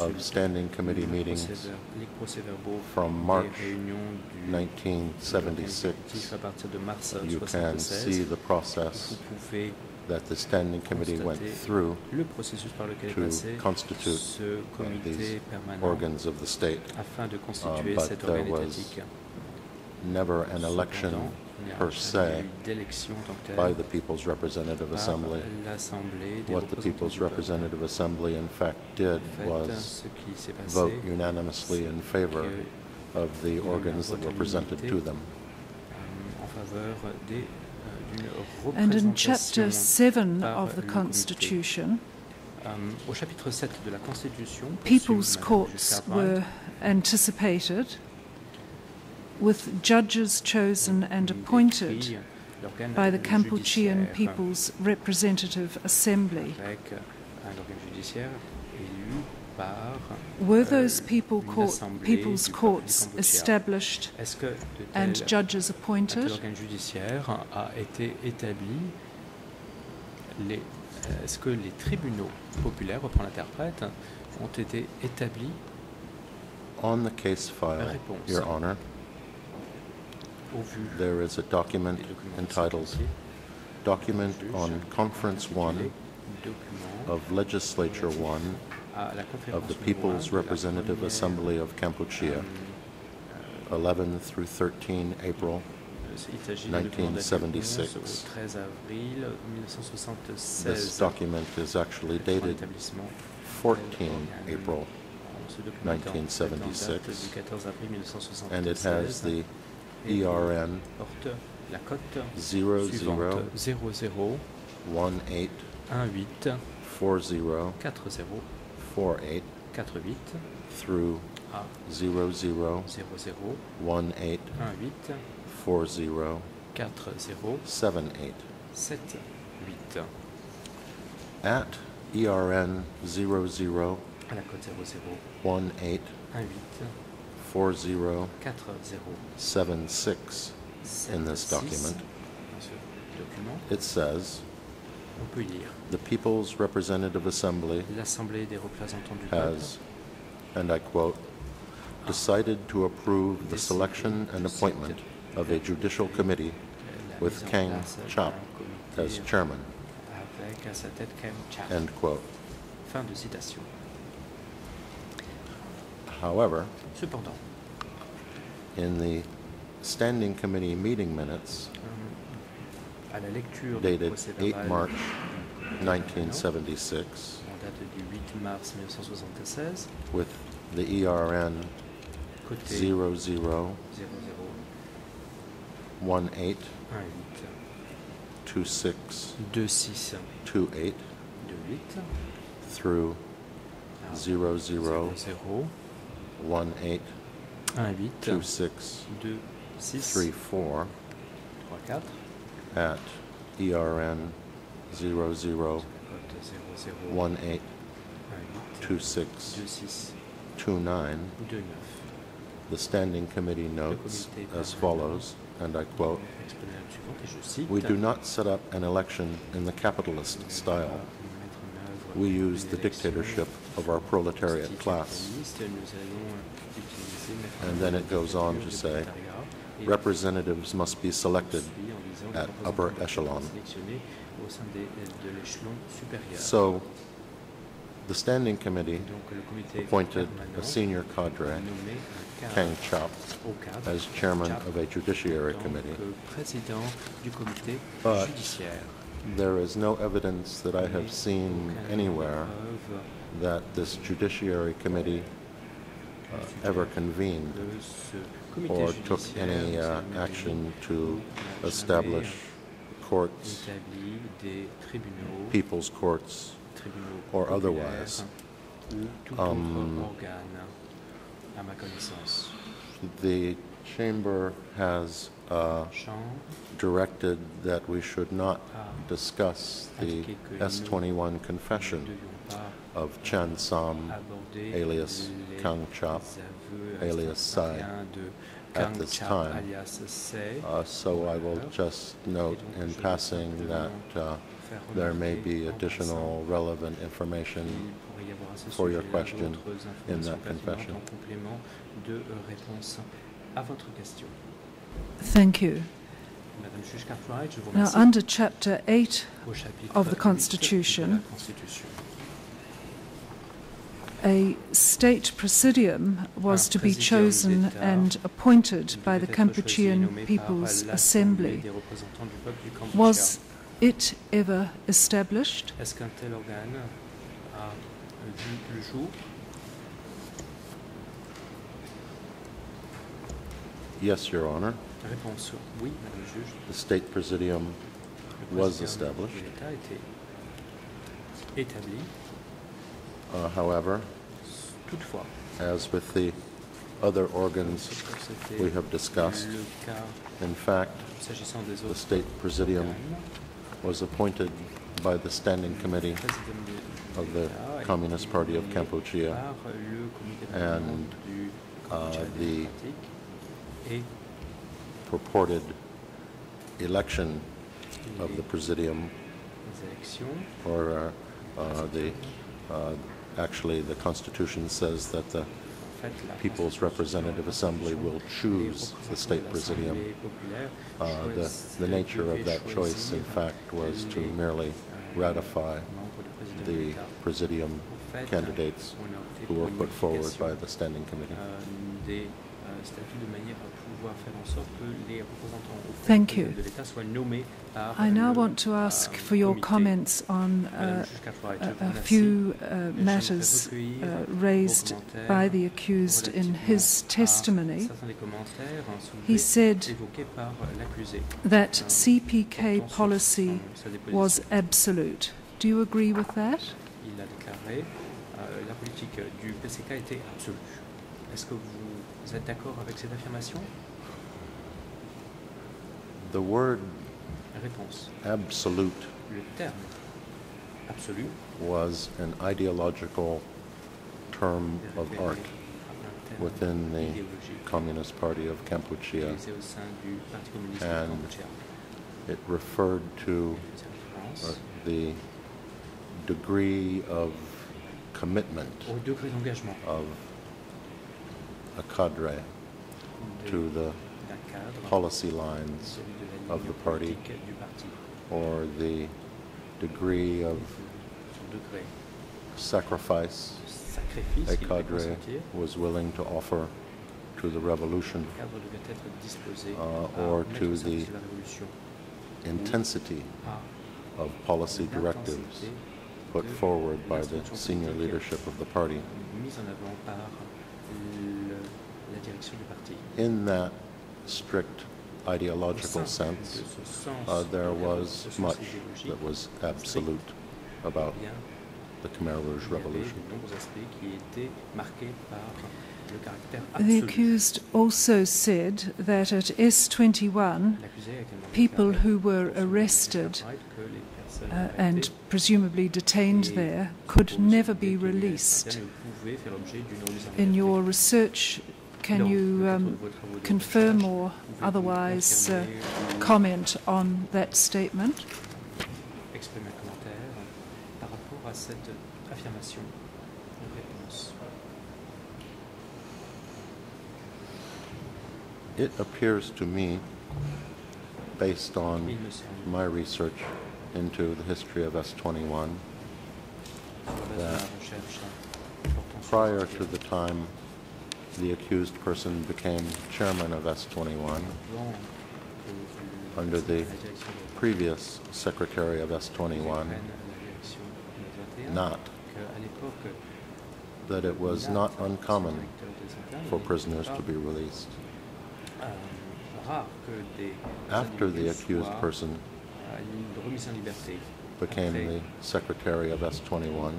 of standing committee meetings procès-ver- les procès-verbaux from March réunions du de l'organe 1976, exécutif à partir de mars you can see the process that the standing committee went through le processus par lequel est to constitute these organs of the state. Uh, constituer but there was. Never an election Cependant, il n'y a per se eu d'élection en tant que by the People's Representative Assembly. What the People's. Representative Assembly in fact did was ce qui s'est passé, vote unanimously in favor of the organs that were presented to them. euh, en faveur des, euh, d'une And in Chapter 7 of the. Constitution, Euh, au chapitre 7 de la Constitution, people's courts were anticipated with judges chosen and appointed by the Kampuchean judiciaire People's Representative Assembly. avec un organe judiciaire élu par Were those people court, people's du peuple du courts established Est-ce que de and judges appointed? organe judiciaire a été établi les- Est-ce que les tribunaux populaires, reprend l'interprète, ont été établis On the case file, Réponse. Your Honor, au vu there is a document entitled Document on Conference One of Legislature One à la conférence of the People's Representative Assembly of Kampuchea, euh, 11 through 13 April Il s'agit du document date du 1976. 11 au 13 avril This document is actually dated 14 April, Ce document est en- est en date 1976, du 14 avril and it has the ERN porte la cote 00 suivante 00 18 18 40 40 48 48 through à 00 00 18 18 40 40 78. 7 8 At ERN 00 à la cote 00 18 18 40 40 76 in this document, it says on peut lire. The People's Representative Assembly l'Assemblée des représentants du has, and I quote, decided to approve the selection and appointment of a judicial committee with Kang Chop as chairman, avec à sa tête Kang end quote. Fin de citation. However, Cependant, in the Standing Committee meeting minutes euh, à la lecture du dated procès 8 verbal March du 1976, en date du 8 mars 1976, with the ERN côté 00 00 18 18 26 26 28 28 through à 00 00 18 18 26 2 6 3 4 3 4 at ERN 00 cote 00 18 18 26 2 6 29. 2 9 The Standing Committee notes as follows, and I quote, exposé la suivante et je cite. We do not set up an election in the capitalist style. Mettre en œuvre We use the dictatorship of our proletariat class. And then it goes on to say, Representatives must be selected at upper echelon. So, the Standing Committee appointed a senior cadre, Kang Chop, as chairman of a judiciary committee. But. There is no evidence that I have seen anywhere that this judiciary committee uh, ever convened que ce comité or took any uh, action to establish courts, établi des tribunaux, people's courts, or otherwise. Um, autre organe, à ma connaissance. The chamber has uh, directed that we should not discuss the indiqué que nous S21 confession of Chan Sam alias Kang Chop, aveux alias Sai, at this time. alias Sai. Uh, So I will just note in passing that uh, there may be additional relevant information Il pourrait y avoir à ce for your question in that confession. en complément de réponse à votre question. Thank you. Madame Juge Cartwright, je vous Now, under Chapter 8, of the 8 de Constitution, la Constitution, a state presidium was to be chosen and appointed by the être Kampuchean People's Assembly. des représentants du peuple du Cambodge. Was it ever established? Est-ce qu'un tel organe a vu le jour Yes, Your Honor, Réponse oui, Madame le juge. the State Presidium was established. de l'État a été établi. Uh, However, Toutefois, as with the other organs comme c'était we have discussed, le cas in fact, s'agissant des the autres State Presidium organes, was appointed by the Standing Committee de of the l'État Communist Party of nommé Kampuchea par le comité permanent and, du uh, the démocratique et purported election of the Presidium, les élections. or uh, uh, the, uh, actually, the Constitution says that the People's Representative Assembly will choose the state presidium. Uh, the, the nature of that choice, in fact, was to merely ratify the presidium candidates who were put forward by the standing committee. Thank you. De l'État soient nommés par I now want to ask for your comments on uh, le juge Cartwright, je a, a few uh, matters uh, raised by the accused in his testimony. certains des commentaires hein, soulevés, He said évoqués par l'accusé. that CPK policy son- sa déposition. was absolute. Do you agree with that? Il a déclaré euh, la politique du PCK était absolue. Est-ce que vous êtes d'accord avec cette affirmation The word Réponse. absolute Le terme absolu was an ideological term of art à un terme within the Communist Party of Kampuchea. utilisé au sein du Parti communiste And. It referred to uh, the degree of commitment au degré d'engagement of a cadre to the policy lines celui de la of the party. politique du parti. or the degree of sacrifice a cadre was willing to offer to the revolution, le cadre devait être disposé Uh, or to the de la révolution intensity of policy directives put forward by the senior leadership of the party. mise en avant par le- la direction du parti. In that strict ideological sense, de ce sens uh, there was much that was absolute about the Khmer Rouge il y avait Revolution. de nombreux aspects qui étaient marqués par le caractère The accused also said that at S21, L'accusé a également people who were arrested Cartwright que les personnes uh, and presumably detained there could never be released. ne pouvaient faire l'objet d'une remise en In your research, can you um, de vos travaux de confirm or otherwise uh, comment on that statement? exprimer un commentaire par rapport à cette affirmation ou réponse. It appears to me, based on Il me semble, my research into the history of S21, sur la base de ma that recherche portant sur prior to the time the accused person became chairman of S21, avant que le- under the previous secretary of S21, prenne la direction de 21, not that it was not uncommon for prisoners to be released. After the accused person became the secretary of S21,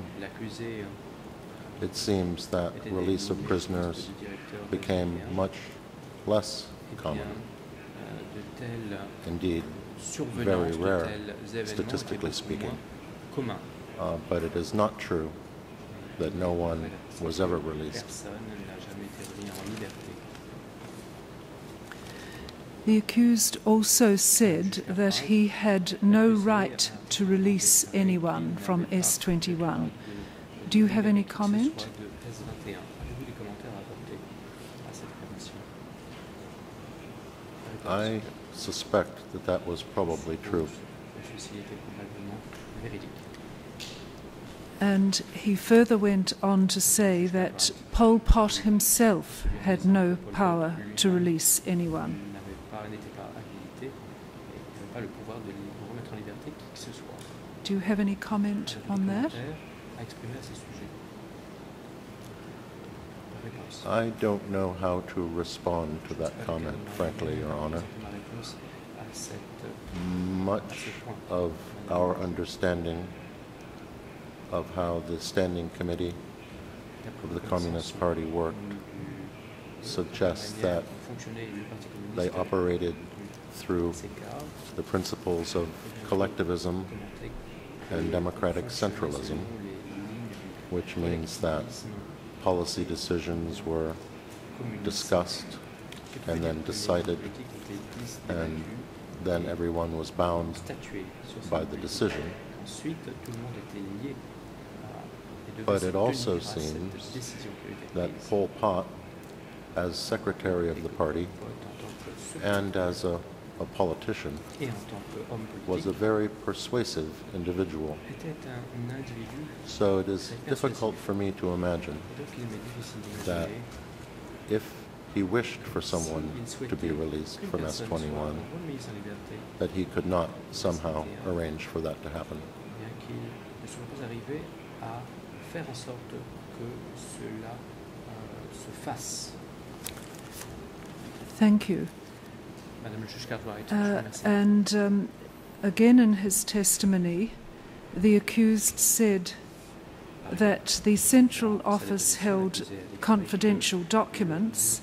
euh, it seems that release of prisoners poste de directeur des became much less common. de tels Indeed, very rare, statistically speaking. uh, but it is not true that no one was ever released. Personne n'a jamais été remis en liberté. The accused also said that he had no right to release anyone from S21. Do you have any comment? De S21. Avez-vous des commentaires à apporter à cette affirmation I suspect that that was probably true. Ceci était probablement véridique. And he further went on to say that Pol Pot himself had no power to release anyone. Il n'avait pas, n'était pas habilité et il n'avait pas le pouvoir de li- de remettre en liberté qui que ce soit. Do you have any comment on that? commentaires à exprimer à ce sujet Réponse. I don't know how to respond to Je ne sais that comment, frankly, Your Honor. présenter ma réponse à cette Much of our understanding of how the Standing Committee of the Communist Party worked suggests that they operated through the principles of collectivism and democratic centralism, which means that policy decisions were discussed and then decided, and then everyone was bound by the decision. But it also seems that. Pol Pot, as secretary of the party and as a, a politician, et en tant qu'homme was a politique, very persuasive individual. était un individu. So it is difficult for me to imagine donc il m'est difficile That d'imaginer if he wished for someone s'il to be released qu'une from personne S21, remise en liberté, that he could not somehow arrange for that to happen. Eh bien qu'il ne soit pas arrivé à faire en sorte que cela euh, se fasse. Thank you. Uh, and um, again in his testimony, the accused said that the Central Office held confidential documents,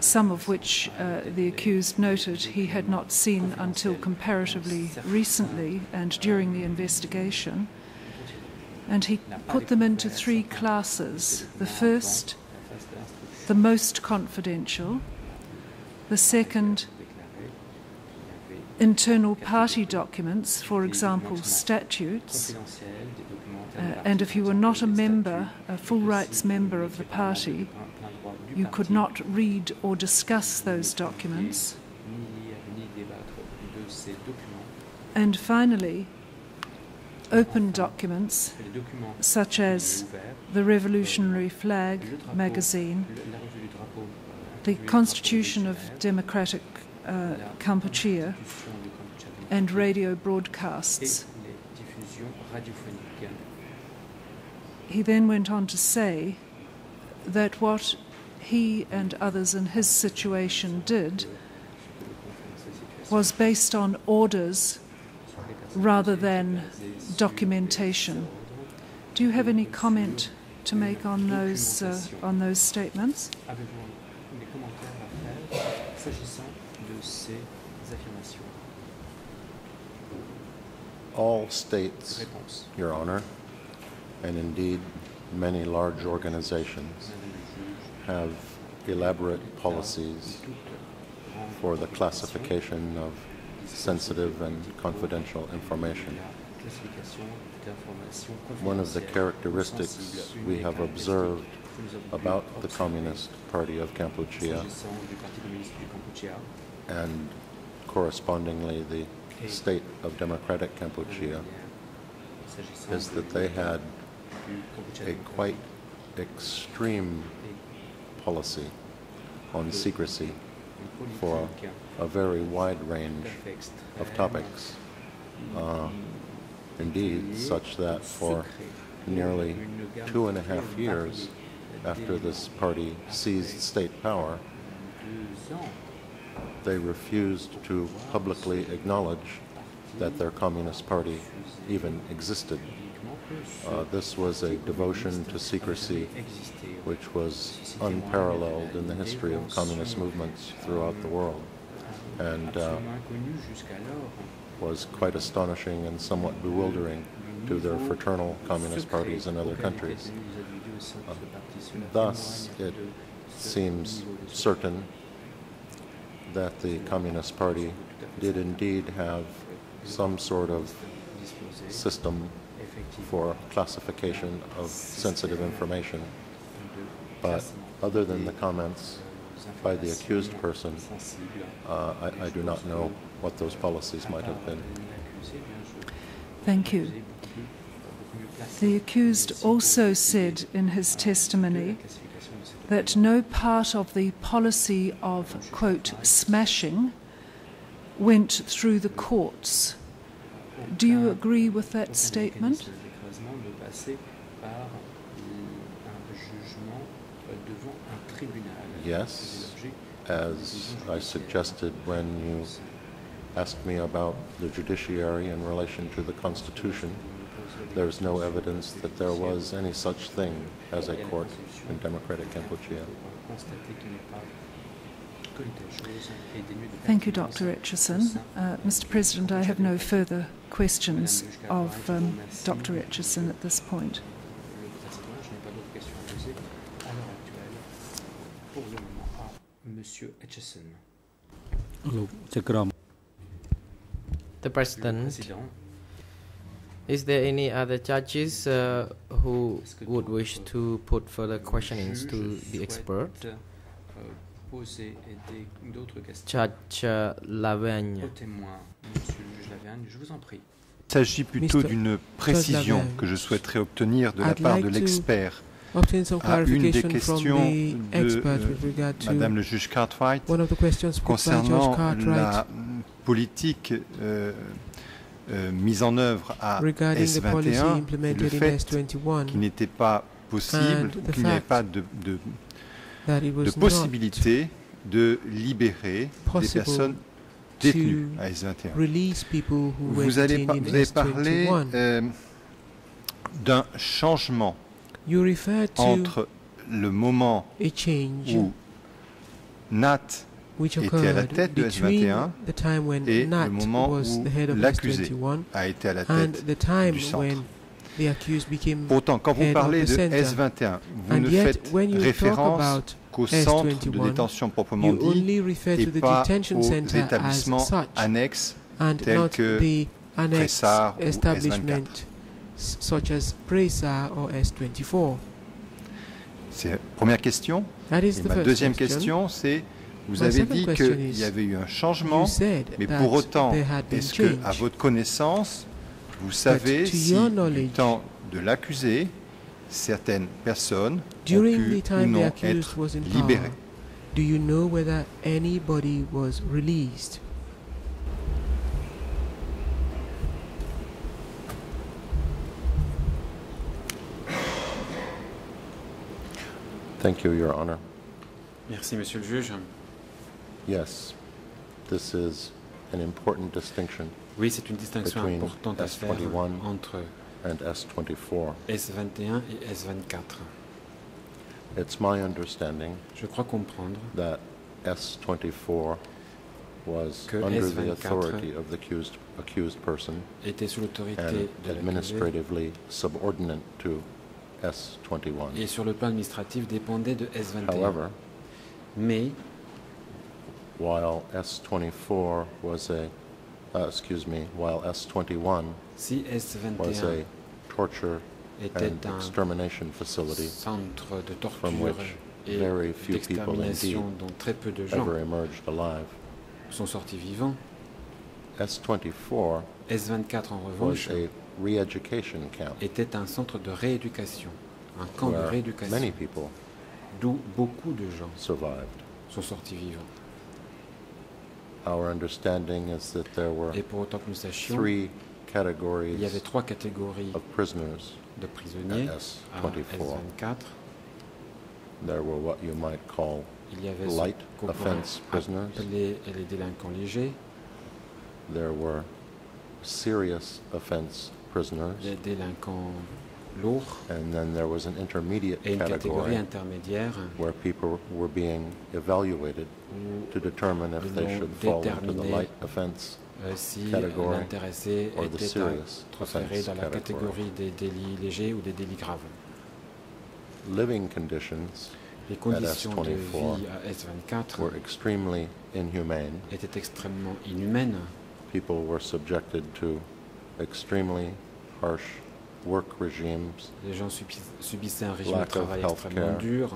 some of which uh, the accused noted he had not seen until comparatively recently and during the investigation. And he put them into three classes. The first, the most confidential, the second, internal party documents, for example, statutes, uh, and if you were not a member, a full rights member of the party, you could not read or discuss those documents. And finally, open documents such as the Revolutionary Flag magazine, the Constitution of Democratic uh, Kampuchea and radio broadcasts. He then went on to say that what he and others in his situation did was based on orders rather than documentation. Do you have any comment to make on those uh, on those statements? Avez-vous des commentaires à faire s'agissant de ces affirmations All states, Your Honor, and indeed many large organizations, Madame le juge, have elaborate policies for the classification of sensitive and confidential information. la classification d'informations One of the characteristics we have observed que nous avons pu about the Communist Party of Kampuchea s'agissant du Parti communiste du Kampuchea and correspondingly the state of democratic Kampuchea is that they had a quite extreme policy on secrecy for a very wide range of topics. Uh, indeed, such that for nearly two and a half years after this party seized state power, they refused to publicly acknowledge that their Communist Party even existed. Uh, this was a devotion to secrecy which was unparalleled in the history of communist movements throughout the world and uh, was quite astonishing and somewhat bewildering to their fraternal communist parties in other countries. Cela Thus, it seems certain that the Communist Party did indeed have some sort of system for classification of sensitive information. But other than the comments by the accused person, uh, I, I do not know what those policies might have been. Thank you. The accused also said in his testimony that no part of the policy of, quote, smashing went through the courts. Do you agree with that statement? Yes, as I suggested when you asked me about the judiciary in relation to the Constitution, there's no evidence that there was any such thing as a court in democratic Kampuchea. Constater qu'il n'y a pas qu'une telle chose est dénuée de Thank you, Dr. au Etcheson. Uh, Mr. President, I have no further questions of um, Dr. Etcheson at this point. Le président, je n'ai pas d'autres questions à poser à l'heure actuelle pour le moment à Monsieur Etcheson. The président Is there any other judges uh, who Est-ce que would d'autres, wish to put further questionings juges to the souhaitent, expert? euh, poser des- d'autres questions Judge uh, Lavergne. aux témoins. Monsieur le juge Lavergne, je vous en prie. Il s'agit plutôt Mr. d'une précision Lavergne. que je souhaiterais obtenir de la I'd part like de to l'expert Obtain some à une des clarification from questions the de expert euh, with regard to Madame le juge Cartwright one of the questions put by Judge concernant Cartwright la politique euh, euh, mise en œuvre à regarding the policy S21 et le implemented in fait S21 qu'il n'était pas possible, And ou the qu'il n'y avait fact pas de, de- that it was de not possibilité de libérer des possible personnes détenues to à S21. release people who were Vous, allez detained par- in vous avez parlé S21. euh, d'un changement You refer to entre le moment a change où Nat which était à la occurred tête de between S21 the time when et Nat le moment was où the head of l'accusé S21 a été à la and tête the time du centre. when the accused became Pourtant, quand vous head of parlez the de center. S21, vous and ne yet faites when you talk référence about qu'au centre de S21, détention proprement you dit only refer et to the pas detention aux center as établissements such annexes and tels not que the annex Pressar ou establishment s- such as Presa or S24. C'est la première question. That is Et the ma first deuxième question. question, c'est vous avez dit qu'il y avait eu un changement, You said mais that pour autant, est-ce que, à change. votre connaissance, vous savez si du temps de l'accusé, certaines personnes ont pu the ou non être libérées do you know whether anybody was released? Thank you, Your Honor. Merci, Monsieur le juge. Yes, this is an important distinction Oui, c'est une distinction Between importante à faire S21 entre and S24. S21 et S24. It's my understanding Je crois comprendre that S24 was Que under S24 the authority of the accused, accused person était sous l'autorité and de administratively subordinate to S21. et sur le plan administratif dépendait de S21. However, Mais while S24 was a, uh, excuse me, while S21 si was S21 a torture and extermination facility centre de from torture which et very few people indeed dont très peu de gens ever emerged alive, sont sortis vivants, S24 S24 en was revanche a re-education camp était un centre de rééducation, un camp de rééducation, d'où beaucoup de gens survived. sont sortis vivants. Our understanding is that there were Et pour autant que nous sachions, three il y categories avait trois catégories of prisoners de prisonniers à S24. S24. There were what you might call Il y avait ce light qu'on pourrait offense prisoners. appeler les délinquants légers, There were serious offense prisoners. les délinquants lourds And then there was an intermediate et une catégorie category intermédiaire where people were being evaluated où to determine if they should fall into the light offense euh, si category l'intéressé or the était serious transféré offense dans la category. catégorie des délits légers ou des délits graves. Living conditions Les conditions de S24 vie à S24 were extremely inhumane. étaient extrêmement inhumaines. People were subjected to extremely harsh Les gens subis- subissaient un régime de Lack of travail health extrêmement care, dur,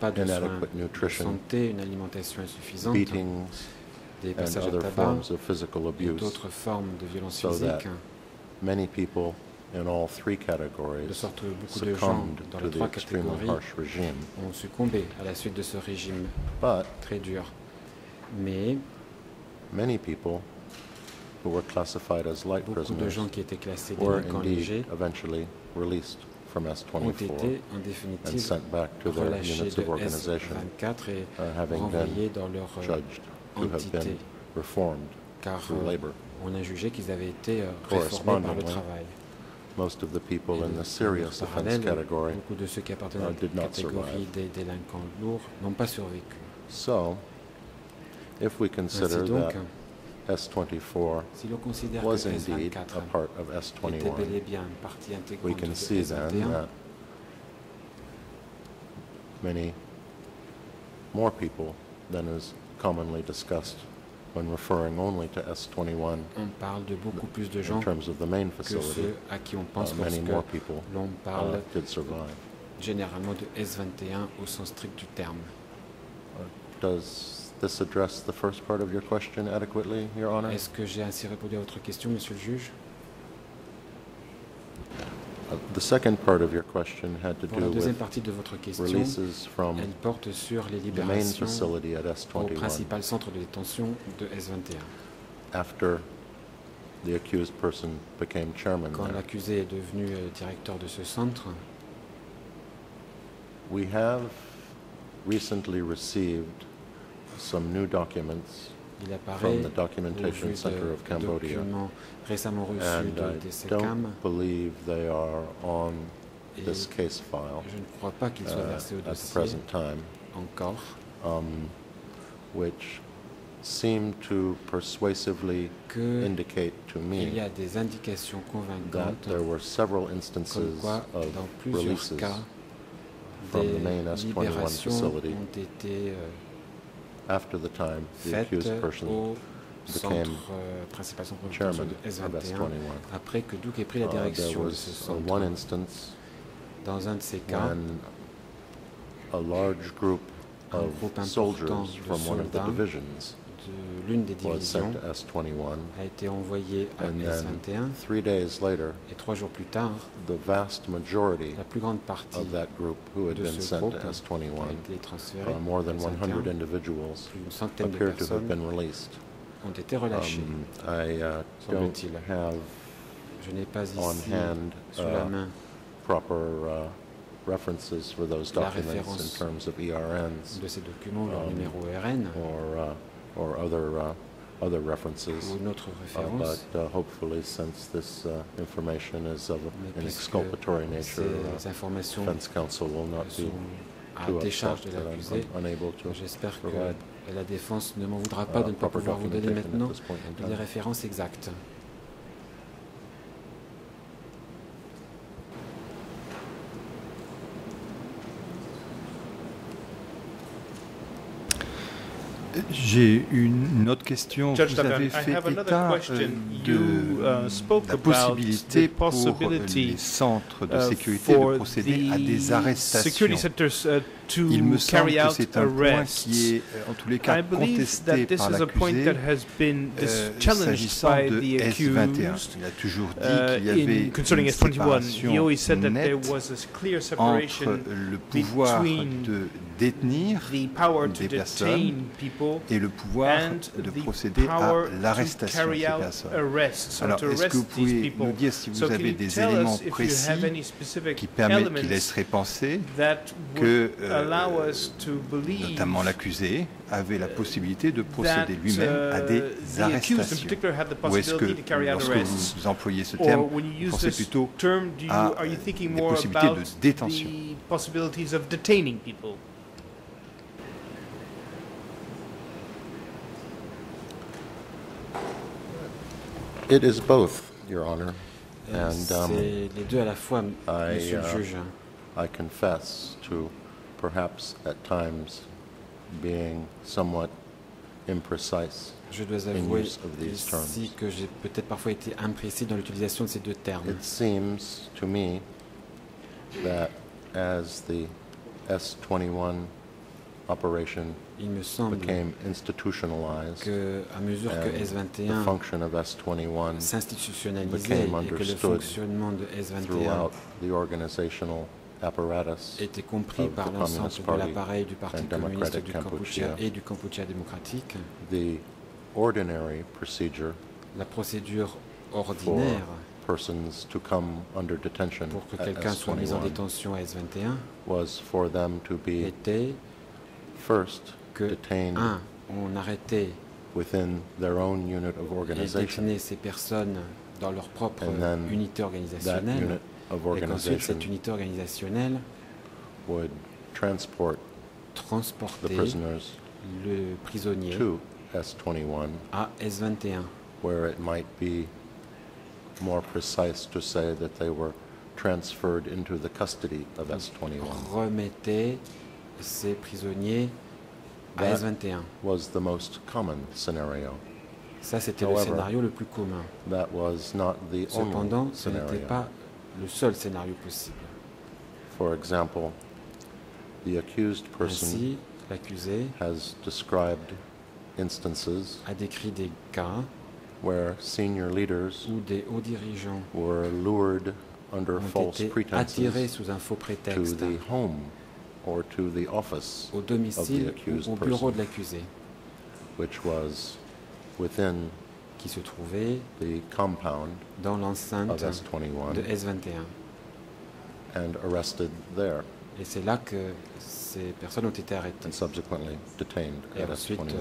pas de soins inadequate de nutrition, santé, une alimentation insuffisante, beatings, des and passages à other tabac forms of physical et abuse. d'autres formes de violence so that physique, Many people in all three de categories sorte que beaucoup de gens succumbed dans to les the trois extremely catégories harsh regime. ont succombé à la suite de ce régime But très dur. Mais many people who were classified as light beaucoup de prisoners gens qui étaient classés délinquants légers eventually released from ont S24 été en and définitive sent back to their relâchés units de of organization, S24 et uh, having renvoyés dans leur euh, judged to have entité, been reformed car through euh, labor. on a jugé qu'ils avaient été euh, réformés par le travail. Most of the people in the serious offense category beaucoup de ceux qui appartenaient à uh, la did not catégorie des délinquants lourds n'ont pas survécu. So, if we consider donc, that S24 si l'on considère que was indeed S24 a part of était bel S21, et bien une partie we can de see then S21, that many more people than is commonly discussed when referring only to S21 On parle de beaucoup plus de in gens terms of the main facility. à qui on pense Uh, many more people uh, parle did survive. généralement de S21 au sens strict du terme. Does this address the first part of your question adequately, Your Honor? Est-ce que j'ai ainsi répondu à votre question, Monsieur le juge? Uh, The second part of your question had to Pour la do deuxième with partie de votre question, releases from elle porte sur les the main libérations facility at au S21 principal centre de détention de S21. after the accused person became chairman Quand there. l'accusé est devenu euh, directeur de ce centre, We have recently received some new documents il apparaît from the Documentation Center of Cambodia, documents récemment reçus and de I don't believe they are on this case file je ne crois pas uh, au at the dossier present time, encore, um, which seem to persuasively qu'il indicate to y me a des indications that there were several instances quoi, of dans plusieurs releases cas, from the main S21 libérations facility. ont été euh, after the time the accused person became euh, principal centre de détention chairman of S21 S21. après que Duch ait pris la Uh, there direction de ce was centre. one instance Dans un de ces cas, when a large group of soldiers from one of the divisions de l'une des was divisions sent to S21, a été envoyé à and then S21 three days later, et trois jours plus tard, the vast majority la plus grande partie of that group who had de been ce sent groupe to a S21, été transférée uh, more than à 100 S21. individuals, Plus d'une centaine de appear to have personnes been released. ont été relâchées. Um, I uh, don't semble-t-il. have Je n'ai pas on ici hand sous la uh, main proper uh, references for those La documents in référence terms of ERNs de ces documents, leur Um, numéro RN or uh, or other uh, other references. Uh, but uh, hopefully, since this uh, information is of Mais an exculpatory nature, uh, defense counsel will not be too upset that I'm un- unable to j'espère que provide la défense ne m'en voudra uh, pas de ne pas pouvoir vous donner maintenant les références exactes. J'ai une autre question. Judge Vous Duggan, avez I fait have another état question. euh, You, uh, de spoke la about possibilité the pour possibility, les centres de uh, sécurité for de procéder à the des arrestations. security centers uh, to Il me semble carry que out c'est un point arrests. qui est euh, en tous les cas I believe contesté that this par is a point l'accusé that has been dis- euh, challenged s'agissant by de the S21. accused. Il a toujours dit Uh, qu'il y avait in concerning une S21, he séparation always said that there nette was a clear entre separation le pouvoir between de détenir the power to des detain personnes people et le pouvoir and de the procéder à power to l'arrestation de carry ces out personnes. arrests, so Alors, to est-ce que vous arrest these pouvez people. nous dire si vous So can avez you des tell éléments us if you précis have any specific qui, permettent, qui elements laisseraient penser that que, would euh, allow us to believe notamment l'accusé, avait la possibilité de procéder that, lui-même à uh, des the accused in arrestations particular had the Ou est-ce que, possibility to carry out lorsque arrests? vous employez ce Or terme, when you vous use pensez this plutôt term, do you, à are you thinking des more possibilités about de détention the possibilities of detaining people? It is both, Your Honor, and um, les deux à la fois, I, monsieur le uh, juge. I confess to perhaps at times being somewhat imprecise Je dois in avouer use of these ici terms. que j'ai peut-être parfois été imprécis dans l'utilisation de ces deux termes. It seems to me that as the S21 operation Il me semble became institutionalized. que, à mesure que and the S21 function of S21 s'institutionnalisait et que le fonctionnement de S21 throughout the organizational apparatus était compris par l'ensemble de l'appareil du Parti communiste du Kampuchea et du Kampuchea démocratique, the ordinary procedure la procédure ordinaire persons to come under detention pour que at quelqu'un soit mis en S21 détention à S21 was for them to be était first que, detained un, on arrêtait within their own unit of et organization. détenait ces personnes dans leur propre unité organisationnelle et qu'ensuite cette unité organisationnelle would transport prisoners le prisonnier to S21, à S21 where it might be more precise to say that they were transferred into the custody of S21. remettait ces prisonniers la That S21. was the most common scenario. Ça, c'était le scénario le plus commun. That was not the Cependant, only ce n'était scenario. pas le seul scénario possible. For example, the accused person Ainsi, l'accusé has described instances a décrit des cas where senior leaders où des hauts dirigeants were lured under ont false été pretenses attirés sous un faux to prétexte the home or to the office au of the domicile ou au bureau person, de l'accusé, which was within qui se trouvait the compound dans l'enceinte of de S21 S21. and arrested there Et c'est là que ces personnes ont été arrêtées, and subsequently detained Et at ensuite, S21.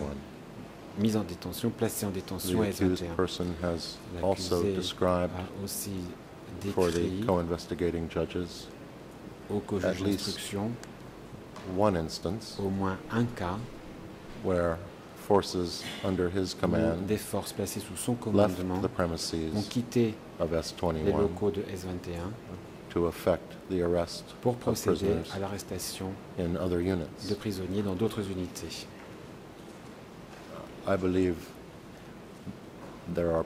mises en détention, placées en détention The à accused S21. person has also L'accusé described a aussi for the décrit co-investigating judges au at co-juge least d'instruction one instance au moins un cas where forces under his où command des forces placées sous son left commandement the premises ont quitté of les S21 locaux de S21 to effect the arrest pour of procéder prisoners à l'arrestation in other units. de prisonniers dans d'autres unités. I believe there are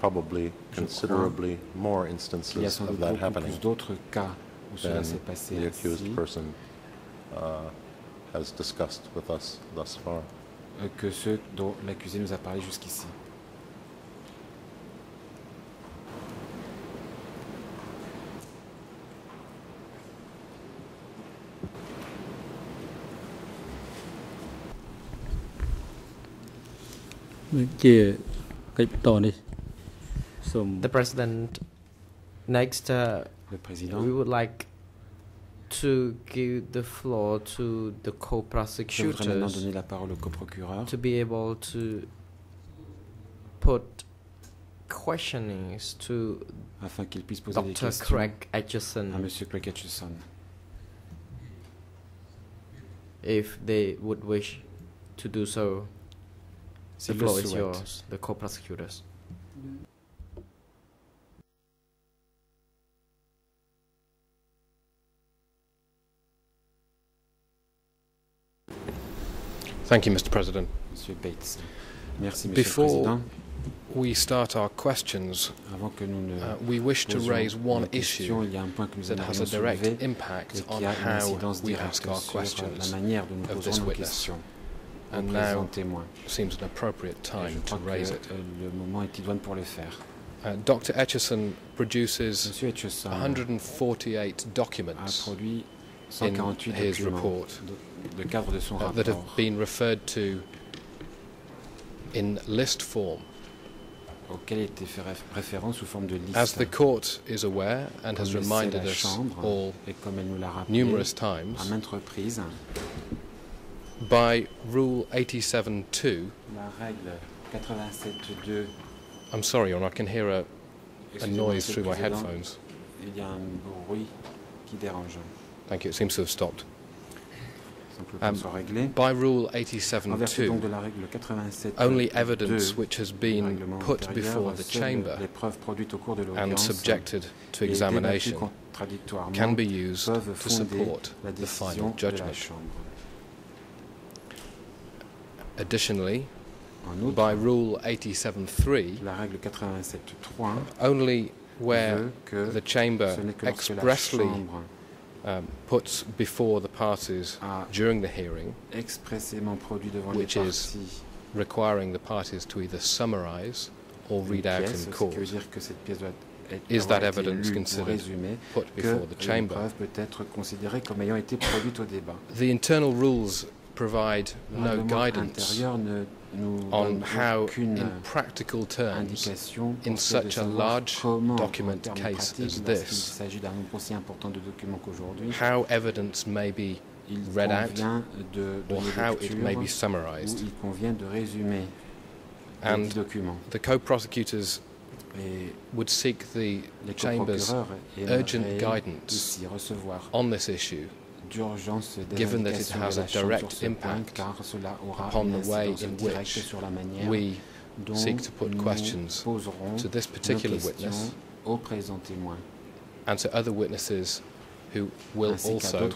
probably Je considerably more Il y a instances sans of doute that beaucoup happening plus d'autres cas où cela s'est passé the accused ainsi person has discussed with us thus far. euh, que ceux dont l'accusé nous a parlé jusqu'ici. The president next uh, Le président, we would like to give the floor to the je voudrais maintenant co-prosecutors donner la parole au coprocureur to be able to put questionings to afin qu'il puisse poser des Dr. questions Craig à Etcheson M. Craig Etcheson. if they would wish to do so. The floor is yours, the co-prosecutors. Thank you, Mr. President. Monsieur Bates. Merci, Monsieur Before le Président. we start our questions, Avant que nous ne uh, we wish to raise one issue il y a un point que nous that has a direct impact on qui a une how we ask our questions manière dont nous of this witness. And now seems an appropriate time to raise it. euh, le moment est idoine pour le faire. Uh, Dr. Etcheson produces Etcheson 148 documents in his report de cadre de son uh, that have been referred to in list form. auquel était fait référence sous forme de liste. As the court is aware and has reminded us all et comme elle nous l'a rappelé numerous à times, maintes reprises, by Rule 87.2, la règle 87.2 I'm sorry, Your Honor, I can hear a, a noise through my headphones. Il y a un bruit qui dérange. Thank you, it seems to have stopped. Sans que le point Um. By Rule 87.2, donc de la règle 87 only evidence which has been put before the chamber les preuves produites au cours de and subjected to examination can be used to support the final judgment. Additionally, by Rule 87.3, la règle 87.3 only where the chamber ce n'est que lorsque la expressly um, puts before the parties during the hearing, expressément produit devant Which is requiring the parties to either summarize or read out in court, qui veut dire que cette pièce doit être Is that evidence considered put before the chamber. peut être comme ayant été au débat. The internal rules provide no guidance intérieur ne nous on how, in practical terms, in pour ce de such a large document case as this, s'agit d'un nombre aussi important de documents qu'aujourd'hui, how evidence may be read out or how it may be summarized. il convient de résumer les And the co-prosecutors would seek the chamber's urgent guidance on this issue given that it has a direct sur ce point, impact car cela aura upon the way in which sur la manière we seek to put questions to this particular witness au présent témoin, and to other witnesses who will also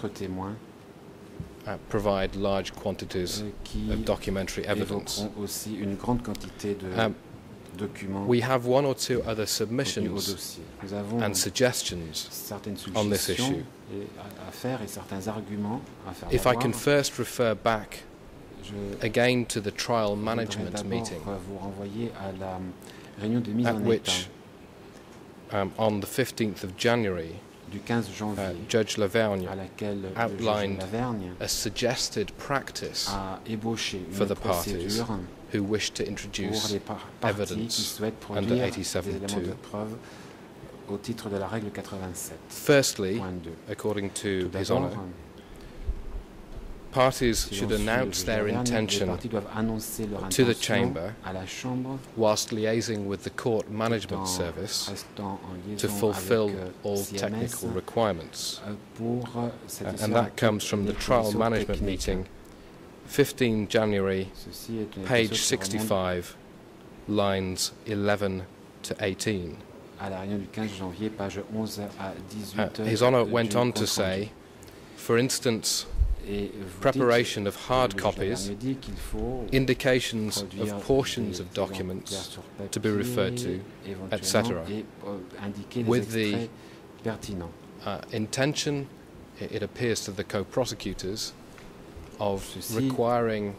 uh, provide large quantities euh, of documentary evidence. évoqueront aussi une grande quantité de Um, We have one or two other submissions. And suggestions on this issue. et à, à faire et à faire If I can first refer back again to the trial management meeting vous à la de mise at en which, um, on the 15th of January, du 15 uh, Judge Lavergne outlined a suggested practice for the parties who wish to introduce les par- parties qui evidence under 87.2. éléments de preuve au titre de la règle 87. Firstly, according to His Honour, parties should l'on suit le announce their intention parties doivent annoncer leur to the chamber à la Chambre whilst liaising with the Court Management Service to fulfill euh, all technical requirements. euh, euh, Uh, and that comes from the trial management meeting, 15 January, Ceci est une page épisode qui remonte 65, lines 11 to 18. à la réunion du 15 janvier, page 11 à 18. Uh, His Honour went on to say, for instance, preparation of hard copies, Lavergne dit qu'il faut indications of portions of documents to be referred to, etc. et euh, With the- uh, intention, it appears to the co-prosecutors, of requiring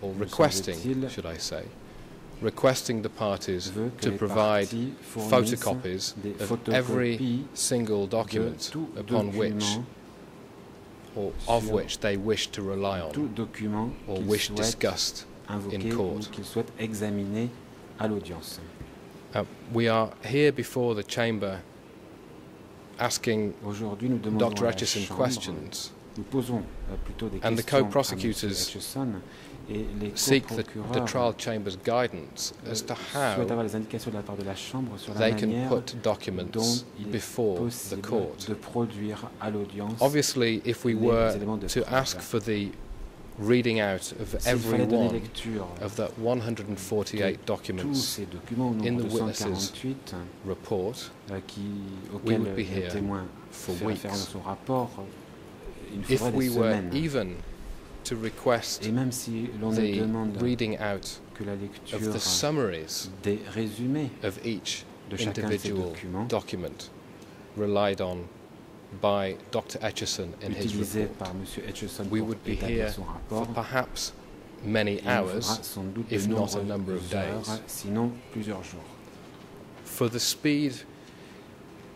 or requesting, should I say, requesting the parties to provide photocopies of every single document upon which or of which they wish to rely on or wish discussed. invoquer court. ou qu'ils souhaitent examiner à l'audience. Uh, we are here before the chamber asking Aujourd'hui, nous demandons Dr. Etcheson questions euh, plutôt des And the co-prosecutors Monsieur Etcheson et les seek the, the trial chamber's guidance euh, as to how avoir les indications de la part de la Chambre sur la they can put documents before the court. de produire à l'audience Obviously, if we were to ask for the reading out of every one of the 148 documents ces documents in the de witnesses report euh, We would be here for weeks. If we were even to request the reading out of the summaries of each de chacun de ces individual document relied on by Dr. Etcheson in his report, we would be here for perhaps many il nous faudra hours, if not a number of days. sinon plusieurs jours. For the speed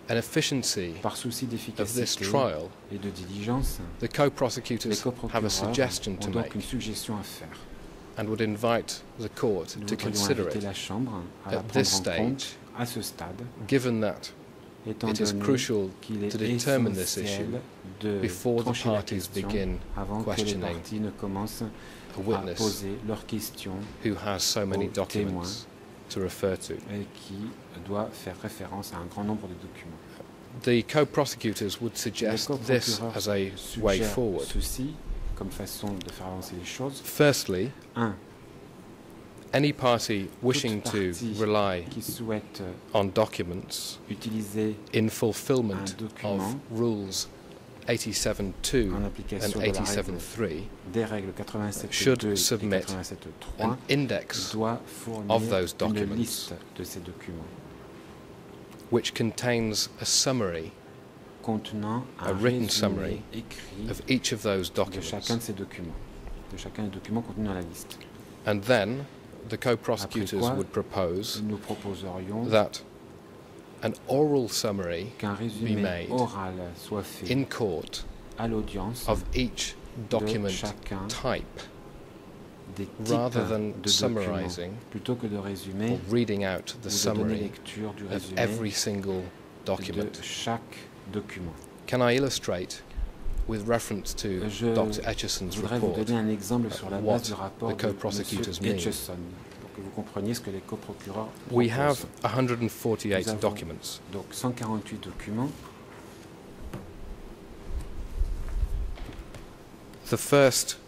and efficiency Par souci of this trial, et de diligence, the co-prosecutors have a suggestion to make une suggestion à faire. and would invite the court Nous to consider it, at this prendre en compte stage, stade, given that it is crucial to determine this issue before the parties begin avant que les questioning a witness poser leurs questions who has so many documents to refer to. et qui doit faire référence à un grand nombre de documents. The co-prosecutors would suggest this as a way forward. ceci comme façon de faire avancer les choses. Firstly, Un, any party wishing to rely qui souhaite on documents in fulfillment of rules 87.2 and application de règle 87.3 des règles 87.2 should submit an index of those documents. liste de ces documents which contains a summary A written summary of each of those documents. chacun de documents, de chacun des documents contenus la liste. And then the co-prosecutors would propose that an oral summary résumé made oral soit fait in court of each document type des types rather than de summarizing plutôt que de résumer or reading out the ou de donner summary of every single document. de chaque document. Can I illustrate with reference to Je Dr. Etcheson's voudrais vous report donner un exemple sur la what base du rapport the co-prosecutors mean. Pour que vous compreniez ce que les coprocureurs We have 148 Nous avons documents. Donc 148 documents. The first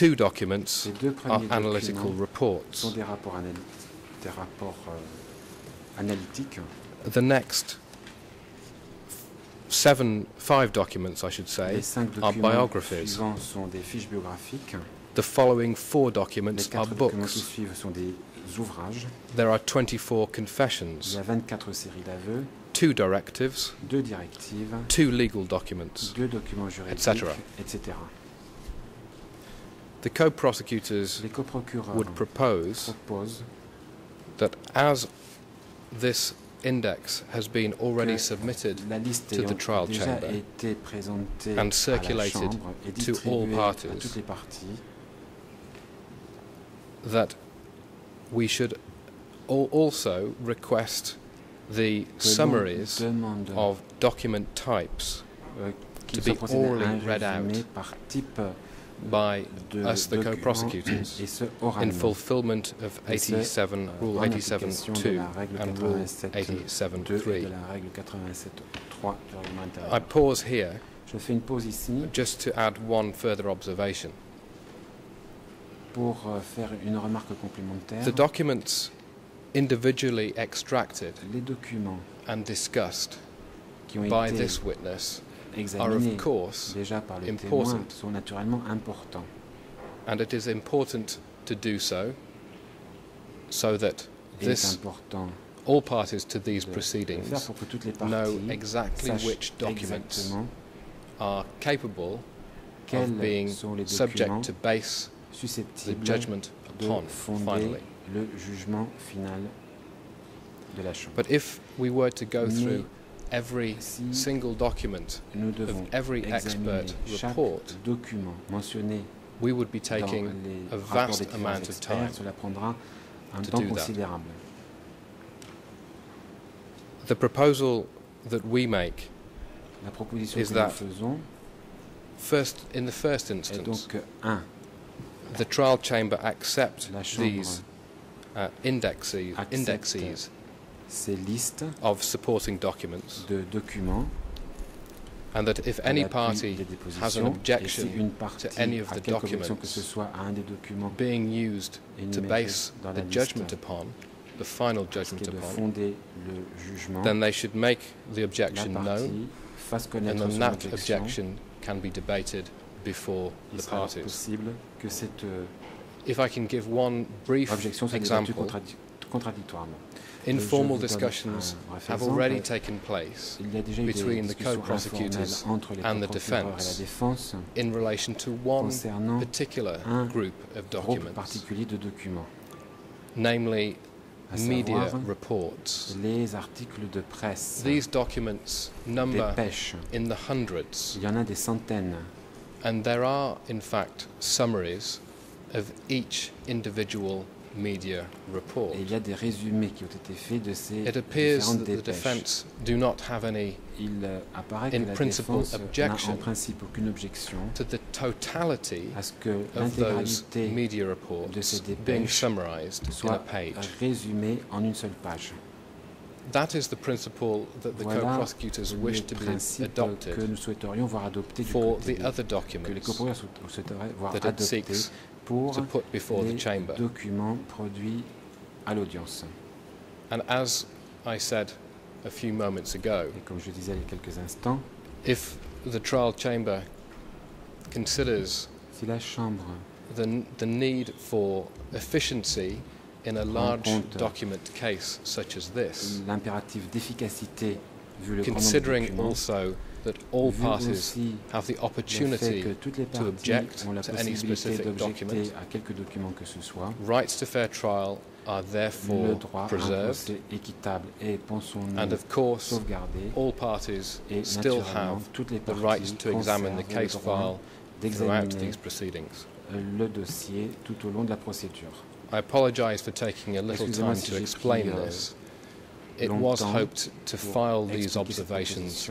two documents are analytical reports. sont des rapports, analy- des rapports euh. The next seven, five documents, I should say, are biographies. suivants sont des fiches biographiques. The following four documents are quatre documents qui books. suivent sont des ouvrages. There are 24 Il confessions, y a 24 séries two directives, deux directives, two legal documents. deux documents juridiques, etc. The co-prosecutors would propose that as this index has been already submitted to the trial chamber and circulated to all parties, toutes les parties, that we should also request the summaries of document types euh, to be orally read out by us, the co-prosecutors, in fulfillment of 87, euh, Rule en application de 87.2 and Rule 87.3. de la règle 87.3 du règlement intérieur. I pause here Je fais une pause ici just to add one further observation. pour euh, faire une remarque complémentaire. The documents individually extracted and discussed by this witness are of course déjà par le important. témoin sont naturellement importants. and it is important to do so so that Et il est this all parties to these de le faire proceedings pour que toutes les know exactly which documents are capable of being subject to base the judgment upon finally. le jugement final de la But if we were to go through every single document of every expert report, we would be taking a vast amount of time cela prendra un to do that. the proposal that we make is that first in the first instance the trial chamber accept la Chambre these uh, indexes, indexes ces listes of supporting documents, de documents and that if any party has an objection to any of the documents ce soit à un des documents being used to base the judgment upon, the final judgment upon, then they should make the objection known, and then that objection. can be debated before the parties. possible que cette euh, If I can give one brief objection soit débattue example. Informal je vous donne discussions uh, have already taken place Il y a déjà eu des between the co-prosecutors informelles entre les and the procureurs et la defense in relation to one particular group of documents, particulier de documents, namely media reports. les articles de presse, These documents number in the hundreds, Il y en a des centaines. and there are, in fact, summaries of each individual media report. Et il y a des résumés qui ont été faits de ces It appears that the defense do not have any Il euh, apparaît que in la principle défense n'a objection en principe aucune objection to the totality à ce que l'intégralité media de reports ces being dépêches summarized in a soit page. résumée en une seule page. That is the principle that the Voilà co-prosecutors wish to be principe que adopted nous souhaiterions voir adopté for the other que les documents coprocureurs souhaiteraient voir that it seeks pour to put before les the chamber. documents produits à l'audience. And as I said a few moments ago, Et comme je disais il y a quelques instants, if the trial chamber considers si la Chambre the, the need for efficiency in a large document case such as this, l'impératif d'efficacité vu le considering also that all parties have the opportunity que toutes les to object to any specific document, à quelques documents que ce soit, rights to fair trial are therefore droit à un preserved, procès équitable est, pensons-nous, and of course, all parties still have the right to examine the case file throughout these proceedings. Euh, le dossier tout au long de la procédure. I apologize for taking a little time to explain euh, this. It was hoped to file these observations.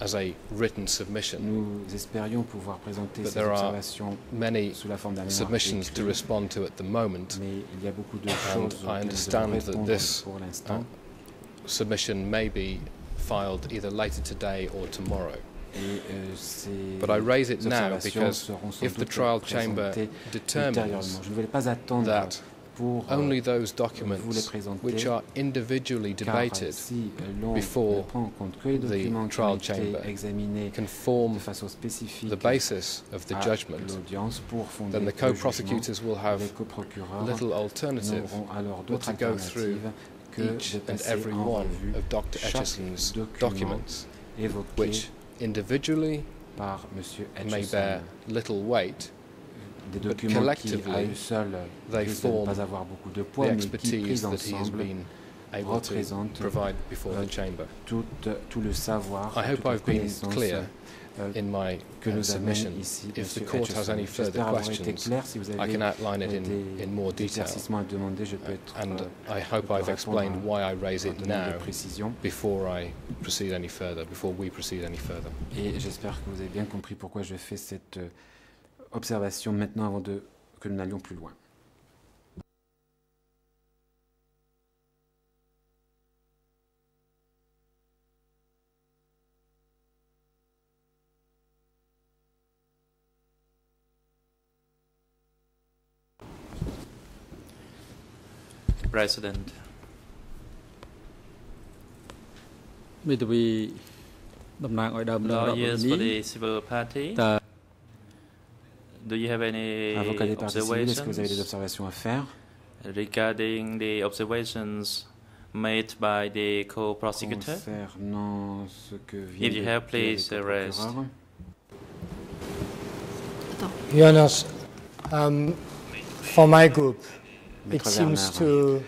As a written submission. Nous espérions pouvoir présenter But ces there are Many sous la forme d'un submissions to respond to at the moment. mais il y a beaucoup de And I auxquelles nous devons understand that this, uh, l'instant. Submission may be filed either later today or tomorrow. Euh, But I raise it now because if the trial chamber determines ultérieurement. Je ne vais pas attendre that pour euh, only those vous les documents présenter. which are individually debated si before prend en compte que les the documents trial chamber can form the basis of the judgment, then the co-prosecutors will have little alternative but to go through each and every one of Dr. Etcheson's document documents, which individually par may bear little weight, Des documents qui, à eux seuls, risquent de ne pas avoir beaucoup de poids, mais qui, expertise pris that he has ensemble, been able to représentent provide before euh, the chamber. tout, tout le savoir, I hope toute la I've been connaissance clear euh, in my que uh, nous submission. ici If the court has any further questions, clair. Si vous I can outline it euh, in, des in more detail. demander, je peux être And euh, I hope I've explained why I raise it now before I proceed any further, before we proceed any further. Et j'espère que vous avez bien compris pourquoi je fais cette observations maintenant avant de, que nous n'allions plus loin. President. Lawyers for the civil party. តើ Do you have any Avocat des parties est-ce que vous avez des observations? observations à faire? Regarding the observations made by the co-prosecutor? concernant ce que vient If you have, please le arrest. procureur Your Honor, um, for my group, it seems to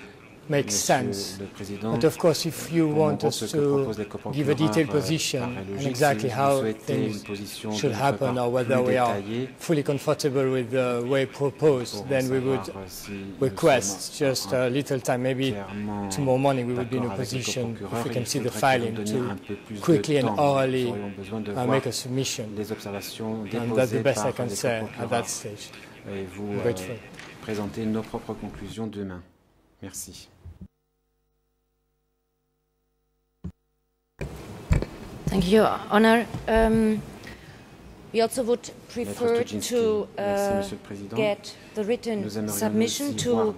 make Monsieur sense. But of course, if you want us to give a detailed euh, position and exactly how things should happen or whether we are fully comfortable with the way proposed, then we would euh, request just a little time. Maybe tomorrow morning we would be in a d'accord avec le position, if we can see the filing, to donnions un peu plus de quickly and orally aurions besoin de uh, make a submission. And that's the best I can say at that stage. Et vous I'm euh, grateful. présenter nos propres conclusions demain. Merci. Thank you, Your Honor. Um, we also would prefer to uh, Monsieur le Président. get the written submission to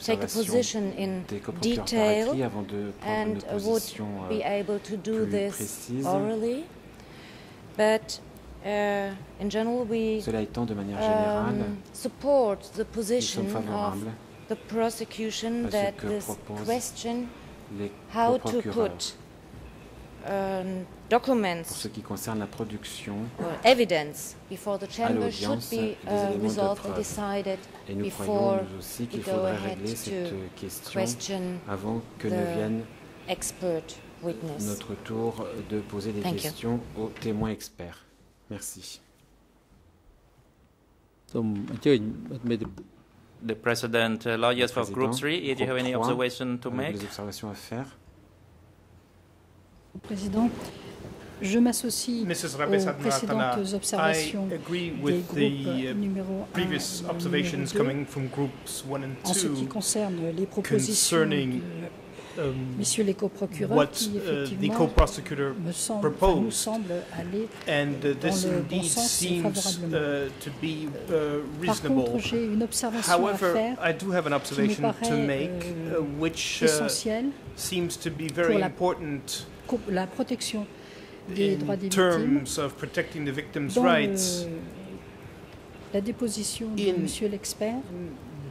take a position in des coprocureurs par detail écrit avant de prendre une and uh, would be euh, able to do this orally. But uh, in general, we Cela étant, de manière générale, um, support the position of the prosecution that this question how to put um, documents. Pour ce qui concerne la production, evidence before the chamber Et nous croyons aussi qu'il faudrait régler cette euh, question avant que ne vienne notre tour de poser des questions aux témoins experts. Merci. The uh, lawyers for Group 3, do you. Président, je m'associe Mrs. aux Rabesat précédentes Nakana, observations I agree des with groupes the uh, numéro 1 previous et observations numéro 2 coming from groups 1 and en ce qui 2 concerne les propositions concerning de um, messieurs les coprocureurs what qui uh, the effectivement co-prosecutor me semble, enfin, nous proposed. semble aller And uh, dans this le bon indeed sens et seems favorablement. uh, to be uh, Par reasonable. contre, j'ai une observation à However, faire I do have an qui me observation to paraît make, euh, uh, which uh, essentielle seems to be pour very la, important co- la protection des droits in des victimes. terms of protecting the victim's Dans rights. le- la déposition de In monsieur l'expert,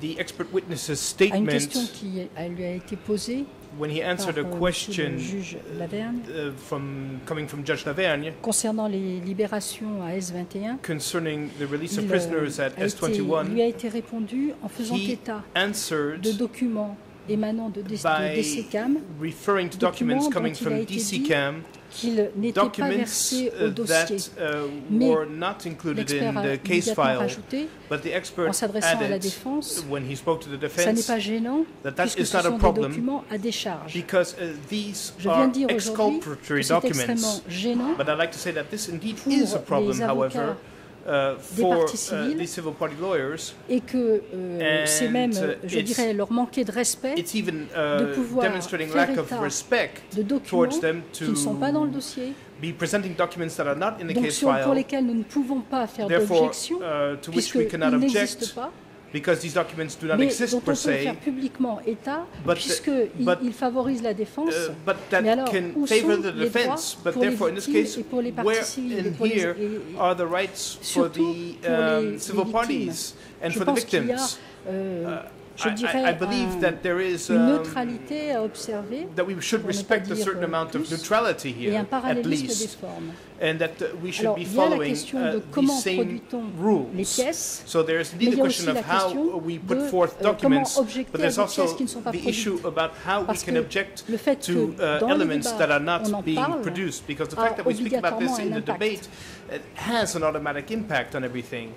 The expert witness's à une statement question qui a- lui a été posée when he answered par a euh, question juge Lavergne uh, from coming from Judge Lavergne concernant les libérations à S21. concerning the release of euh, prisoners at a été- S21, lui a été répondu en faisant he état answered de documents émanant de, de by DCCAM referring to documents dont coming a from été dit qu'ils n'étaient pas versés au dossier. Mais l'expert a immédiatement rajouté, en s'adressant à la défense, ça n'est pas gênant puisque ce sont des documents à décharge. Je viens de dire aujourd'hui que c'est extrêmement gênant pour les avocats des for parties uh, civiles. the civil party lawyers. et que euh, c'est And, même, uh, je it's- dirais, leur manquer de respect It's even de uh, pouvoir demonstrating faire lack of état respect de documents towards them qui ne sont pas dans le to dossier, be presenting documents that are not in the donc case sur- pour file, lesquels nous ne pouvons pas faire therefore, d'objection, uh, to which we puisqu'ils cannot n'existent object, pas, because these documents do not mais exist dont on per peut le se, faire publiquement état, But- puisqu'il but- il favorise la défense. uh, but that mais alors, can où favor sont the les droits defense. But les therefore, in this case, et pour les where in pour les- et- are the rights for the um, civil victimes. parties and Je for the pense qu'il y a, victims? Euh, je I- I- dirais, I believe un- that there is, une um, neutralité à observer that we should pour ne respect pas a dire, certain euh, amount of plus, neutrality et here, un at parallélisme des least, formes. and that uh, we should Alors, be il y a la following question uh, de the comment same produit-on rules. les pièces, So there's mais indeed il y a a question aussi of la how question we put de, forth euh, comment documents, objecter but à there's des also pièces qui ne sont pas the issue produites. about how we Parce can que object le fait to que uh, dans le elements débat, that are on not en being parle, produced, because the a fact that we speak about this obligatoirement in un the impact. debate uh, has an automatic impact on everything.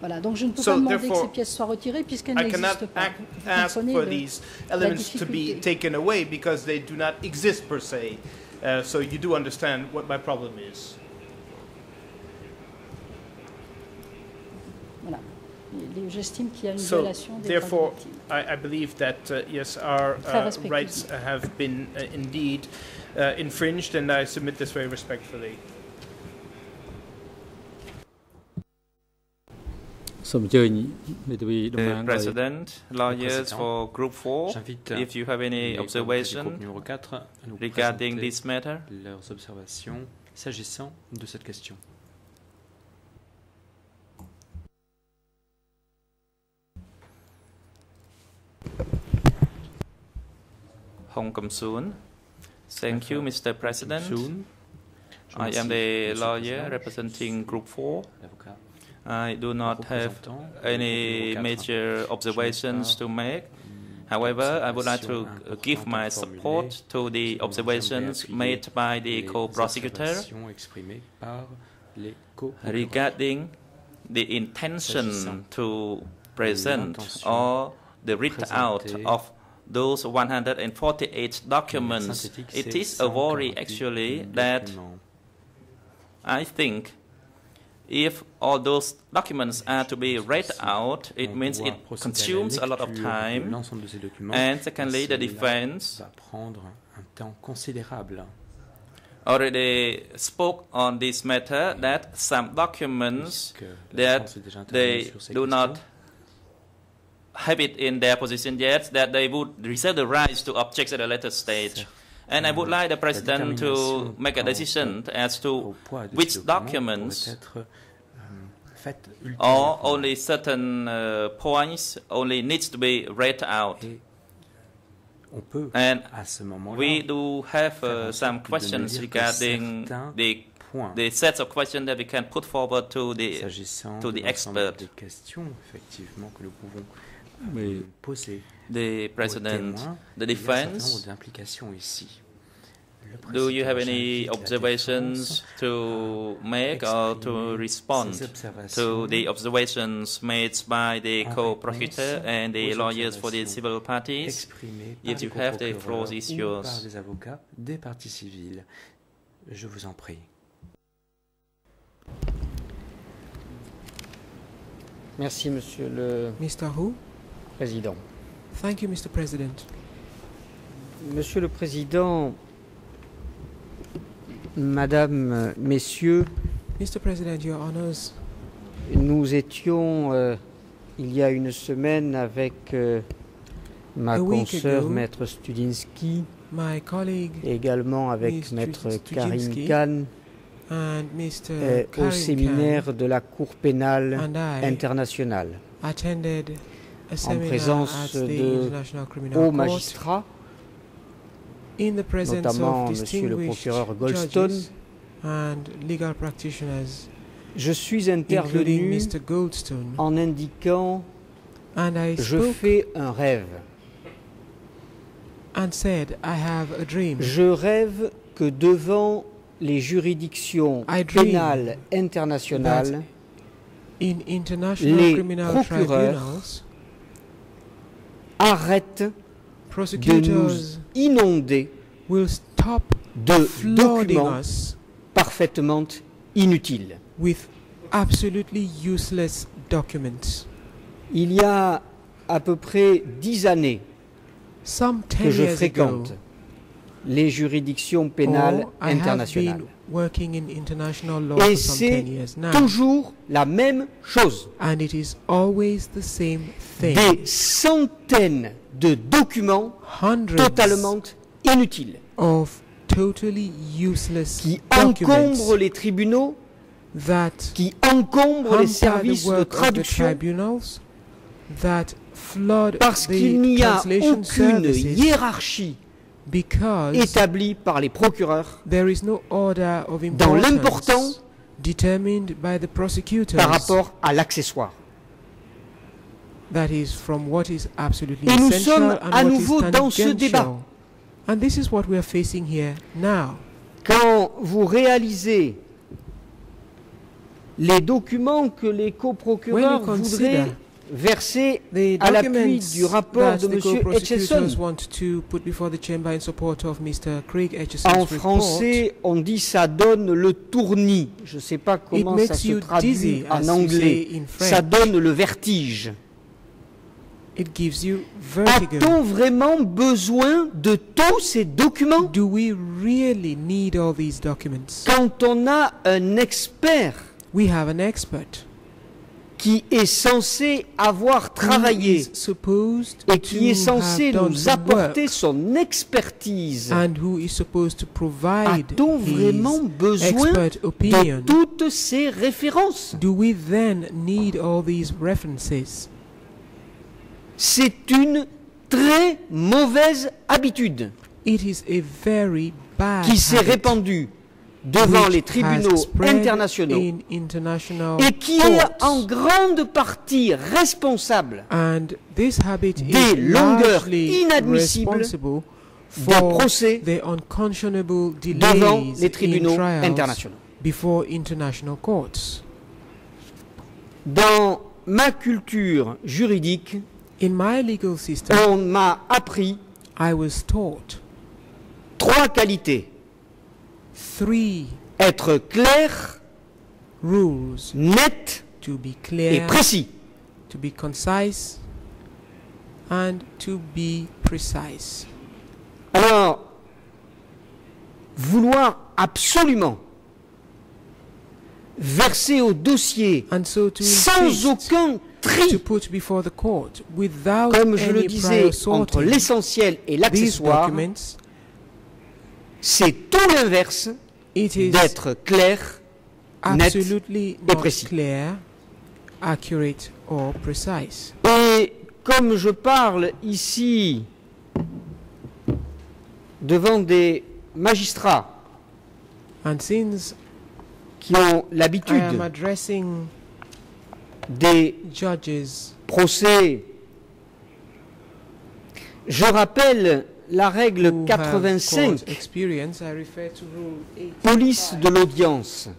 Voilà, donc je ne peux So pas demander que ces pièces soient retirées puisqu'elles I cannot n'existent pas. ask for these elements to be taken away because they do not exist per se. Uh, so you do understand what my problem is. Voilà. J'estime qu'il y a une So, violation des therefore. I, I believe that uh, yes, our uh, rights have been uh, indeed uh, infringed, and I submit this very respectfully. The President, lawyers for Group 4, if you have any observation regarding this matter. leurs observations s'agissant de cette question. Hong Kong Soon. Thank you, Mr. President. I am the lawyer representing Group 4. I do not have any major observations to make. However, I would like to give my support to the observations made by the co-prosecutor observations exprimées par les co-procureurs. regarding the intention to present or the read out of those 148 documents. It is a worry actually that. I think if all those documents are to be read out, it means it procéder à la consumes a lot of time. l'ensemble de ces documents, And secondly, the defense va prendre un temps considérable. already spoke on this matter that some documents that défense est déjà intervenue they do not have it in their position yet, that they would reserve the rights to object at a later stage. And I would like the President to make a decision as to au poids de which documents documents pourraient être euh, faites or only certain uh, points only needs to be read out. Et on peut, And à ce moment-là, we do have uh, some questions regarding the points. the sets of questions that we can put forward to the to the expert. des questions, effectivement, que nous pouvons Mais euh, poser the aux president, témoins, the il y a un certain nombre defense. d'implications ici. Le Do you have président, any j'invite la observations défense to make or to exprimer respond ses to observations the observations made by the en co-prosecutor réponse and the aux lawyers for the observations civil parties? exprimées par If les you have the floor, coprocureurs is ou yours. par les avocats des parties civiles. Je vous en prie. Merci, Monsieur le Mr. Hu? Président. Thank you, Mr. President. Monsieur le Président, Madame, Messieurs, Mr. President, Your Honors, nous étions euh, il y a une semaine avec euh, ma consoeur Maître Studinsky, my colleague également avec Miss Maître Karim Khan and Mr. euh, au séminaire de la Cour pénale internationale attended en seminar présence at the de International Criminal hauts Court magistrats, in the presence notamment of Monsieur le distinguished procureur Goldstone. judges and legal practitioners, Je suis including intervenu Mr. Goldstone, en indiquant and I Je spoke fais un rêve. and said, I have a dream. Je rêve que devant les juridictions I dream pénales internationales, In international les criminal procureurs arrêtent de nous inonder will stop de documents us parfaitement inutiles. with absolutely useless documents. Il y a à peu près dix années Some que 10 je ago, fréquente les juridictions pénales internationales. Working in international law Et for some c'est 10 years now. toujours la même chose. And it is always the same thing. Des centaines de documents Hundreds totalement inutiles of totally useless qui documents encombrent les tribunaux, that qui encombrent les services de traduction tribunals, that flood parce the qu'il n'y a translation aucune services hiérarchie établie par les procureurs there is no order of dans l'important importance determined by the prosecutors par rapport à l'accessoire. that is from what is absolutely Et nous sommes and à nouveau dans ce débat. And this is what we are facing here now. Quand vous réalisez les documents que les coprocureurs voudraient verser The à l'appui du rapport de M. Etchison, en français, on dit ça donne le tournis. Je ne sais pas comment ça se traduit dizzy, en anglais. Ça donne le vertige. it gives you vertigo. A-t-on vraiment besoin de tous ces documents? Do we really need all these documents? quand on a un expert We have an expert qui est censé avoir who travaillé is supposed et qui est to censé have done nous some apporter work son expertise. and who is supposed to provide A-t-on vraiment his besoin expert opinion. de toutes ces références Do we then need all these references? C'est une très mauvaise habitude It is a very bad qui s'est habit répandue devant which les has tribunaux spread internationaux in international et qui est courts. en grande partie responsable And this habit des is longueurs largely inadmissibles responsible de for procès the unconscionable devant delays les tribunaux in trials internationaux. before international courts. Dans ma culture juridique, In my legal system, on m'a appris I was taught trois qualités. Three Être clair, rules net to be et clear, précis. to be concise, and to be precise. Alors, vouloir absolument verser au dossier And so to sans aucun tri, to put before the court without comme je le disais, entre l'essentiel et l'accessoire, c'est tout l'inverse d'être clair, net absolutely et précis. clear, accurate, or precise. Et comme je parle ici devant des magistrats And since qui ont l'habitude des judges, procès, je rappelle la règle 85, police de l'audience,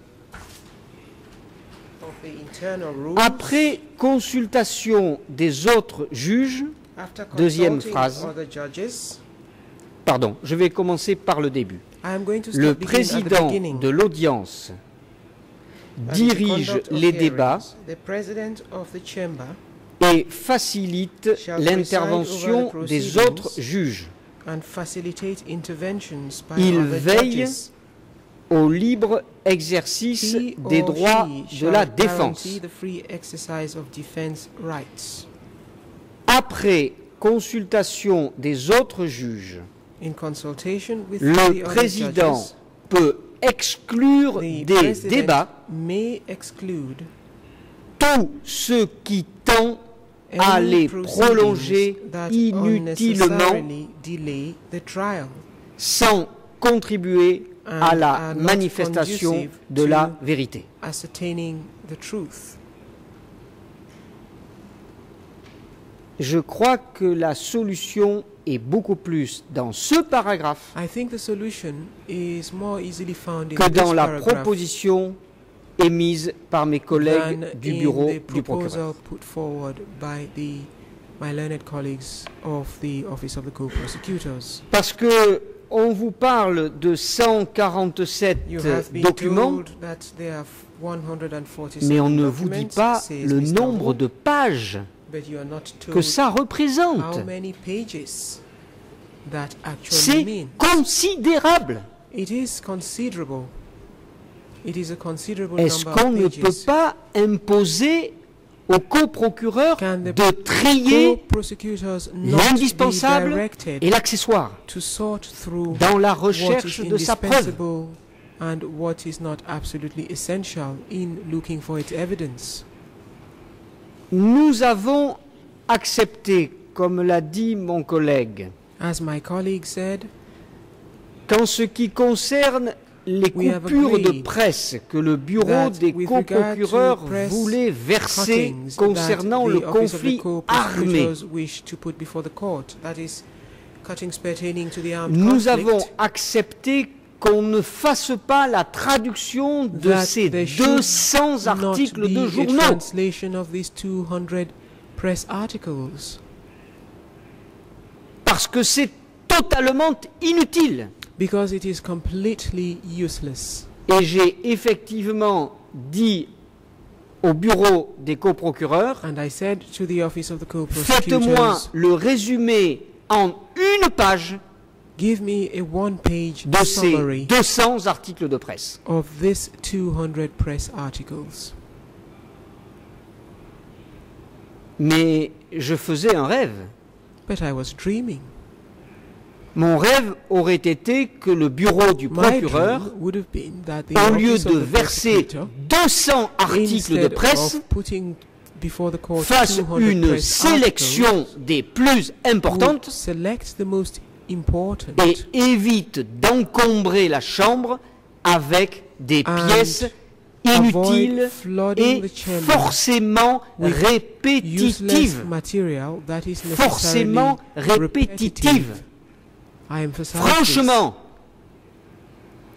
après consultation des autres juges, deuxième phrase, pardon, je vais commencer par le début. Le président de l'audience dirige les débats et facilite l'intervention des autres juges. And facilitate interventions by Il other veille judges. au libre exercice He des or droits she de shall la défense. guarantee the free exercise of defense rights. Après consultation des autres juges, In consultation with the le other président judges, peut exclure the des president débats may exclude tout ce qui tend à any les proceedings prolonger that inutilement unnecessarily delay the trial sans contribuer à and la are not manifestation conducive de to la vérité. ascertaining the truth. Je crois que la solution est beaucoup plus dans ce paragraphe I think the solution is more easily found in que this dans la paragraph proposition émises par mes collègues du bureau du procureur. Parce que on vous parle de 147 documents, mais on ne vous dit pas le nombre de pages que ça représente. C'est considérable. Est-ce qu'on ne peut pas imposer au coprocureur de trier l'indispensable et l'accessoire dans la recherche de sa preuve indispensable and what is not absolutely essential in looking for its evidence? Nous avons accepté, comme l'a dit mon collègue, As my colleague said, qu'en ce qui concerne les coupures de presse que le bureau des co-procureurs voulait verser concernant le conflit armé. Nous avons accepté qu'on ne fasse pas la traduction de ces 200 articles de journaux. Parce que c'est totalement inutile because it is completely useless. Et j'ai effectivement dit au bureau des coprocureurs, And I said to the office of the faites-moi co-prosecutors, le résumé en une page give me a one-page de ces summary 200 articles de presse. of this 200 press articles. Mais je faisais un rêve. But I was dreaming. Mon rêve aurait été que le bureau du My procureur, dream would have been that the au lieu office of de the verser prosecutor, 200 articles de instead presse, of putting before the court fasse 200 une press sélection articles, des plus would importantes select the most important et évite d'encombrer la chambre avec des And pièces avoid inutiles flooding et the chamber forcément with useless répétitives. material that is Forcément necessarily répétitives. I emphasize Franchement,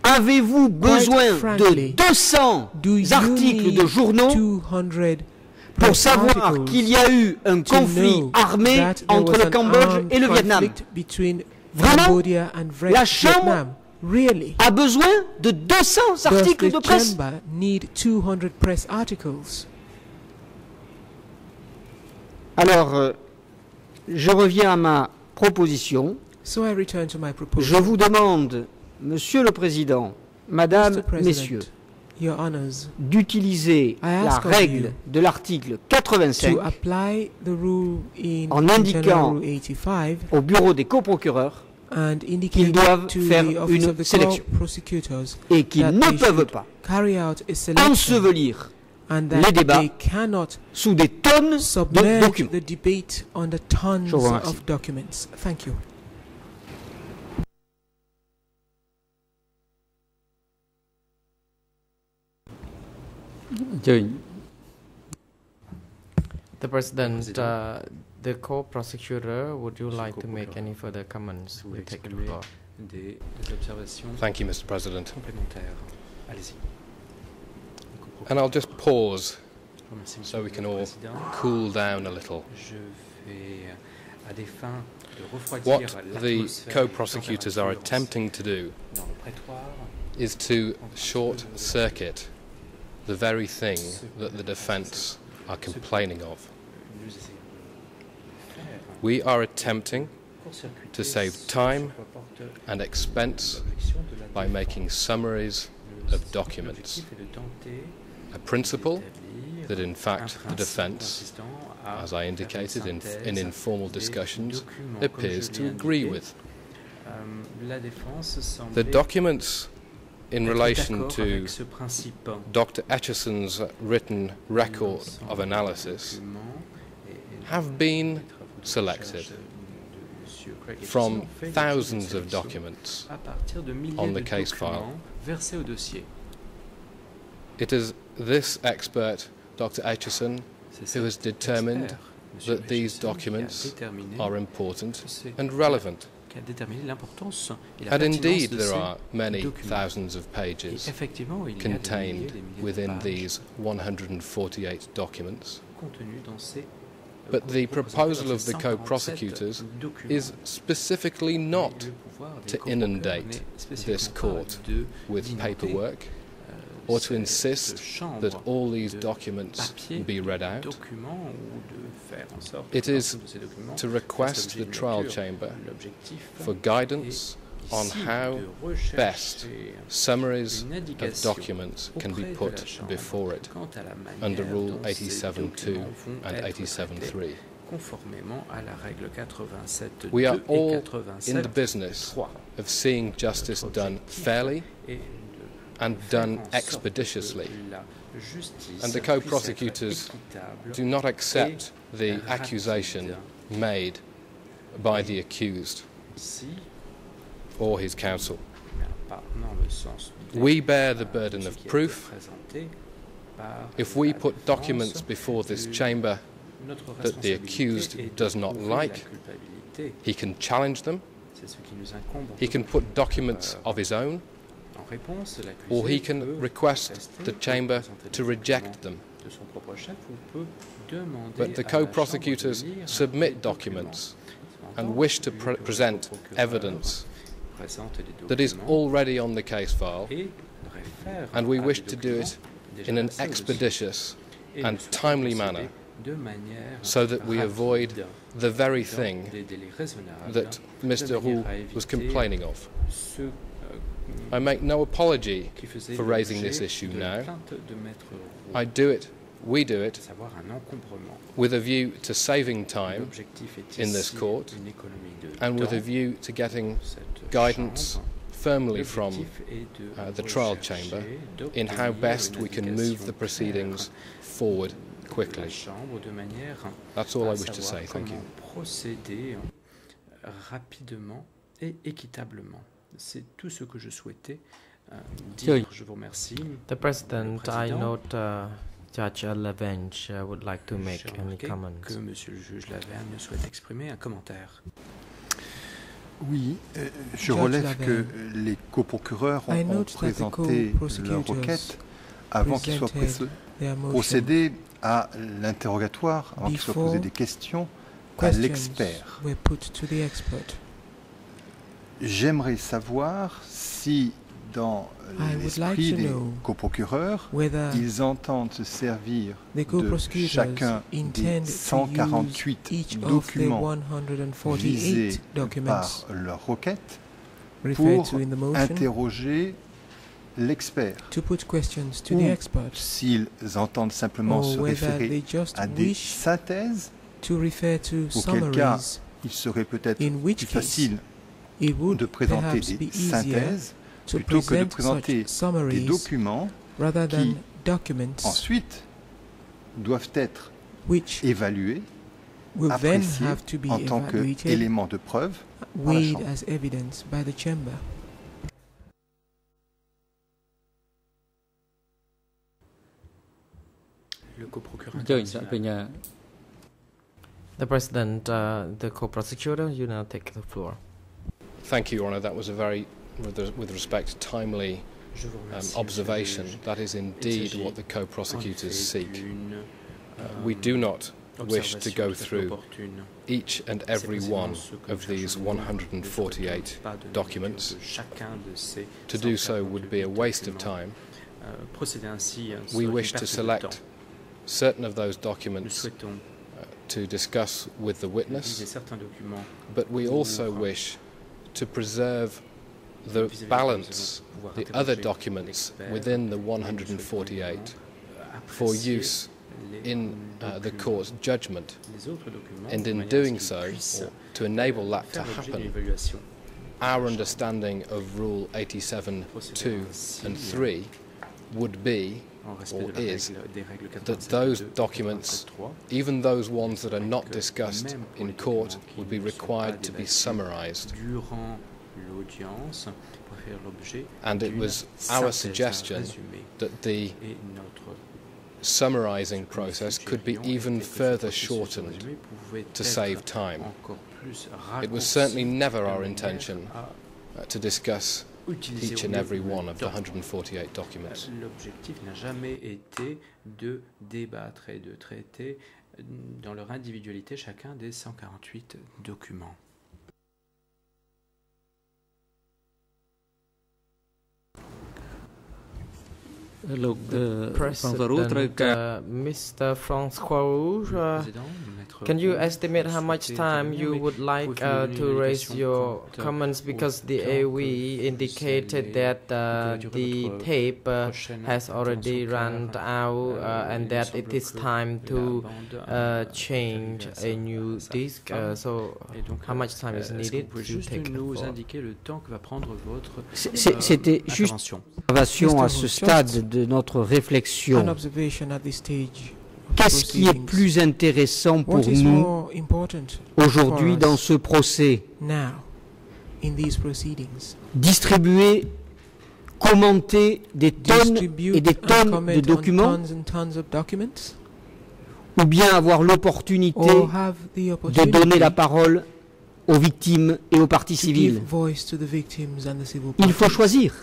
avez-vous besoin frankly, de 200 Do you articles de need journaux 200 pour press savoir articles qu'il y a eu un to conflit know armé that there entre was le an Cambodge armed et le Vietnam conflict between Vraiment Cambodia and Vre- La Chambre Vietnam. Really? a besoin de 200 Does articles the de presse chamber need 200 press articles? Alors, euh, je reviens à ma proposition. Je vous demande, Monsieur le Président, Madame, Messieurs, d'utiliser la règle de l'article 85 en indiquant au bureau des coprocureurs qu'ils doivent faire une sélection et qu'ils ne peuvent pas ensevelir les débats sous des tonnes de documents. Je. The President, uh, the co-prosecutor, would you like to make any further comments? We take the floor. des, des observations Thank you, Mr. President. And I'll just pause Je vous remercie, so we can all cool down a little. Je vais, à des fins de refroidir What the co-prosecutors are attempting to do dans le prétoire, is to short circuit the very thing that the defence are complaining of. nous essayons de faire We are attempting to save time sur quoi porte and expense l'objection de la by making summaries of documents. l'objectif est de tenter A principle that, in fact, the defence, as I indicated in, in informal discussions, appears to agree with. Um, défense The documents in relation to avec ce principe. Dr. Etcheson's written record of analysis documents et- et have been des travaux de selected recherche de- de Monsieur Craig Etcheson from thousands of documents. à partir de milliers on the case documents versés au dossier. It is this expert, Dr. Etcheson, C'est who has determined that these Etcheson, qui a documents are important and relevant. Qui a déterminé l'importance et la And indeed, de there are many thousands of pages effectivement, il y a des milliers, contained within these 148 documents. dans ces euh, But the proposal of the co-prosecutors is specifically not le pouvoir des to inundate this court with paperwork, or to insist that all these documents be read out. documents ou de faire en sorte It is l'ensemble de ces documents to request the trial chamber for guidance on how best summaries of documents can be auprès de la put before it quant à la manière under Rule 87.2 and 87.3. à la règle 87 We are all 87 in the business 3. of seeing justice done fairly and done expeditiously. And the co-prosecutors do not accept the accusation made by the accused or his counsel. We bear the burden of proof. If we put documents before this chamber that the accused does not like, he can challenge them, he can put documents of his own, or he can request the chamber to reject them. de son propre chef ou peut demander But the à la Chambre de co-prosecutors submit documents and wish to pre- present evidence that is already on the case file, and we wish to do it in an expeditious and timely manner so that we avoid the very thing des délais raisonnables, that Mr. Roux was complaining of. I make no apology for raising this issue now. plainte de Maître Roux, I do it, we do it, savoir un encombrement. with a view to saving time in this court une économie de and with a view to getting guidance firmly from L'objectif est de uh, the trial chamber in how best we can move the proceedings forward claire de la quickly. chambre de manière That's all I wish to say. Thank you. C'est tout ce que je souhaitais euh, dire. Je vous remercie. The President, I Président. note uh, Judge Lavench uh, would like to make J'ai any remarqué comments. que Monsieur le juge Lavergne souhaite exprimer un commentaire. Oui, euh, je Judge relève Laverne. que les coprocureurs I ont, ont note présenté leur requête avant qu'il soit presented procé- their motion procédé à l'interrogatoire, avant qu'il soit Before posé des questions à l'expert. J'aimerais savoir si, dans I would like l'esprit to des know coprocureurs, whether ils entendent se servir the de co-prosecutors chacun des intend to use 148 each of the documents 148 visés documents par leur requête referred pour to in the motion interroger l'expert. to put questions to Ou the expert S'ils entendent simplement or se whether référer they just à des wish synthèses, to refer to auquel cas summaries il serait peut-être in which plus case facile ou de présenter des synthèses plutôt que de présenter des documents qui ensuite doivent être évalués, appréciés en tant qu'éléments de preuve par la Chambre. The President, uh, the co-prosecutor, you now take the floor. Thank you, Your Honour. That was a very, with, with respect, timely um, remercie, Monsieur le observation. That is indeed what the co-prosecutors seek. Uh, we euh, do not wish to go tout à fait through each and every one of these cherchons. Nous ne 148 souhaitons pas de la documents. lecture de chacun de ces To do so would be a waste of time. Euh, We wish to select certain of those documents uh, to discuss with the witness, but we also wish to preserve the vis-à-vis desquels nous balance, the other documents within the Et nous souhaitons 148 euh, for use in uh, the court's judgment. les autres documents, And in manière à ce doing so, to enable that to faire l'objet d'une happen, our understanding of Rule 87 2 and 3 would be or is règle, des règles that those documents, even those ones that are not discussed in court, would be ne sont pas required to be summarized. durant l'audience pour And it was our suggestion that the summarizing process could be even était que ce further shortened to save time. It was certainly never our intention uh, to discuss each and every one of the temps. 148 documents. L'objectif n'a jamais été de débattre et de traiter dans leur individualité chacun des 148 documents. Look, the uh, Mr. Francois Roux, uh, can you estimate how much time you would like uh, to raise your comments? Because the AOE indicated that uh, the tape uh, has already run out uh, and that it is time to change a new disc. so, how much time is needed to take C'était juste une observation à ce stade de notre An réflexion. observation at this stage. of Qu'est-ce qui est proceedings. plus intéressant pour What is nous more important aujourd'hui for dans us ce procès now in these proceedings? Distribuer, commenter des tonnes Distribute et des and tonnes comment de on documents tons and tons of documents, ou bien avoir l'opportunité or have the de opportunity donner la parole aux victimes et aux parties to civiles. give voice to the victims and the civil Il faut parties. choisir.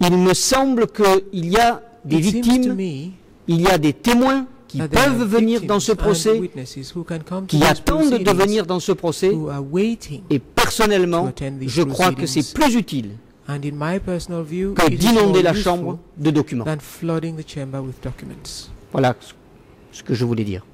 You have to make a choice. Il me semble qu'il y a des It seems to victimes, me il y a des témoins qui that there are peuvent venir dans ce victims and procès, witnesses who can come to qui these attendent de proceedings, venir dans ce procès, who are waiting et to personnellement, attend these je crois que c'est proceedings. plus utile And in my personal view, que it is d'inonder more la useful chambre de documents. than flooding the chamber with documents. Voilà ce que je voulais dire.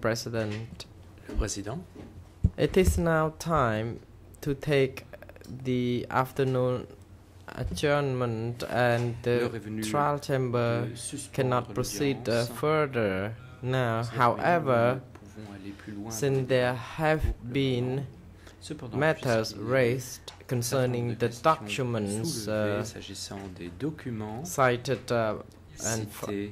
That is all I wished to say. the President. Président. It is now time to take the afternoon adjournment and the trial chamber cannot proceed uh, further now. However, nous pouvons aller plus loin since there have been matters puisqu'il y a raised un certain nombre concerning the documents uh, s'agissant des documents cited uh, and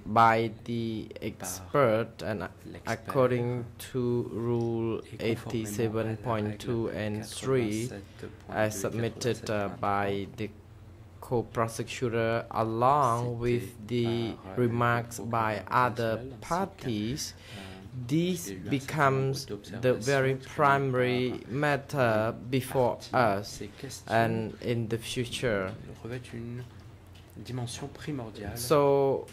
by the expert and uh, according to rule et conformément à la 87.2 and 3 as submitted uh, by the co-prosecutor along with the remarks by other parties euh, this il y a eu un certain becomes the very primary matter before us and in the future dimension primordiale so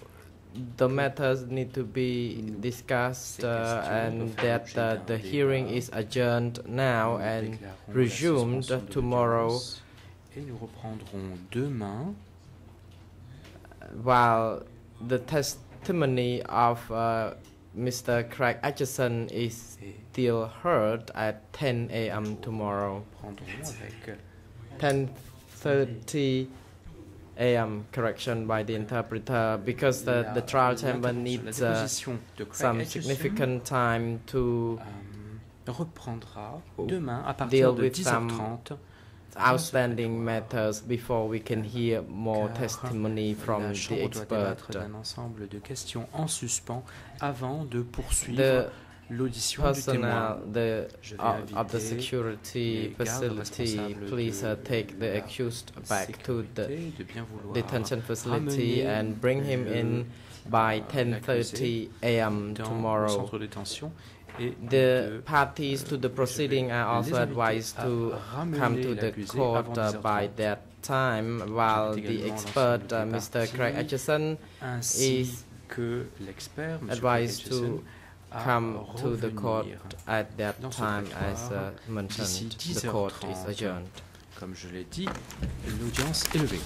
the matters need to be discussed uh, and that uh, the hearing is adjourned now and resumed tomorrow et nous reprendrons demain while the testimony of uh, Mr. Craig Etcheson is still heard at 10 a.m. tomorrow. 10:30 a.m. correction by the interpreter because the, the trial chamber needs uh, some significant time to reprendra demain à partir de with some 10h30 outstanding matters before we can hear more testimony from the expert. d'un ensemble de questions en suspens avant de poursuivre l'audition du témoin. personnel the, Je vais of, of the security facility, please uh, take the accused back to the sécurité de bien vouloir detention facility and bring him in by euh, 10:30 a.m. tomorrow. centre de détention et The parties to the proceeding are also advised to come to the court uh, by that time, while the expert, uh, Mr. Craig Etcheson, is que l'expert, M. advised to come to the court at that time as uh, mentioned. The court is adjourned. Comme je l'ai dit, l'audience est levée.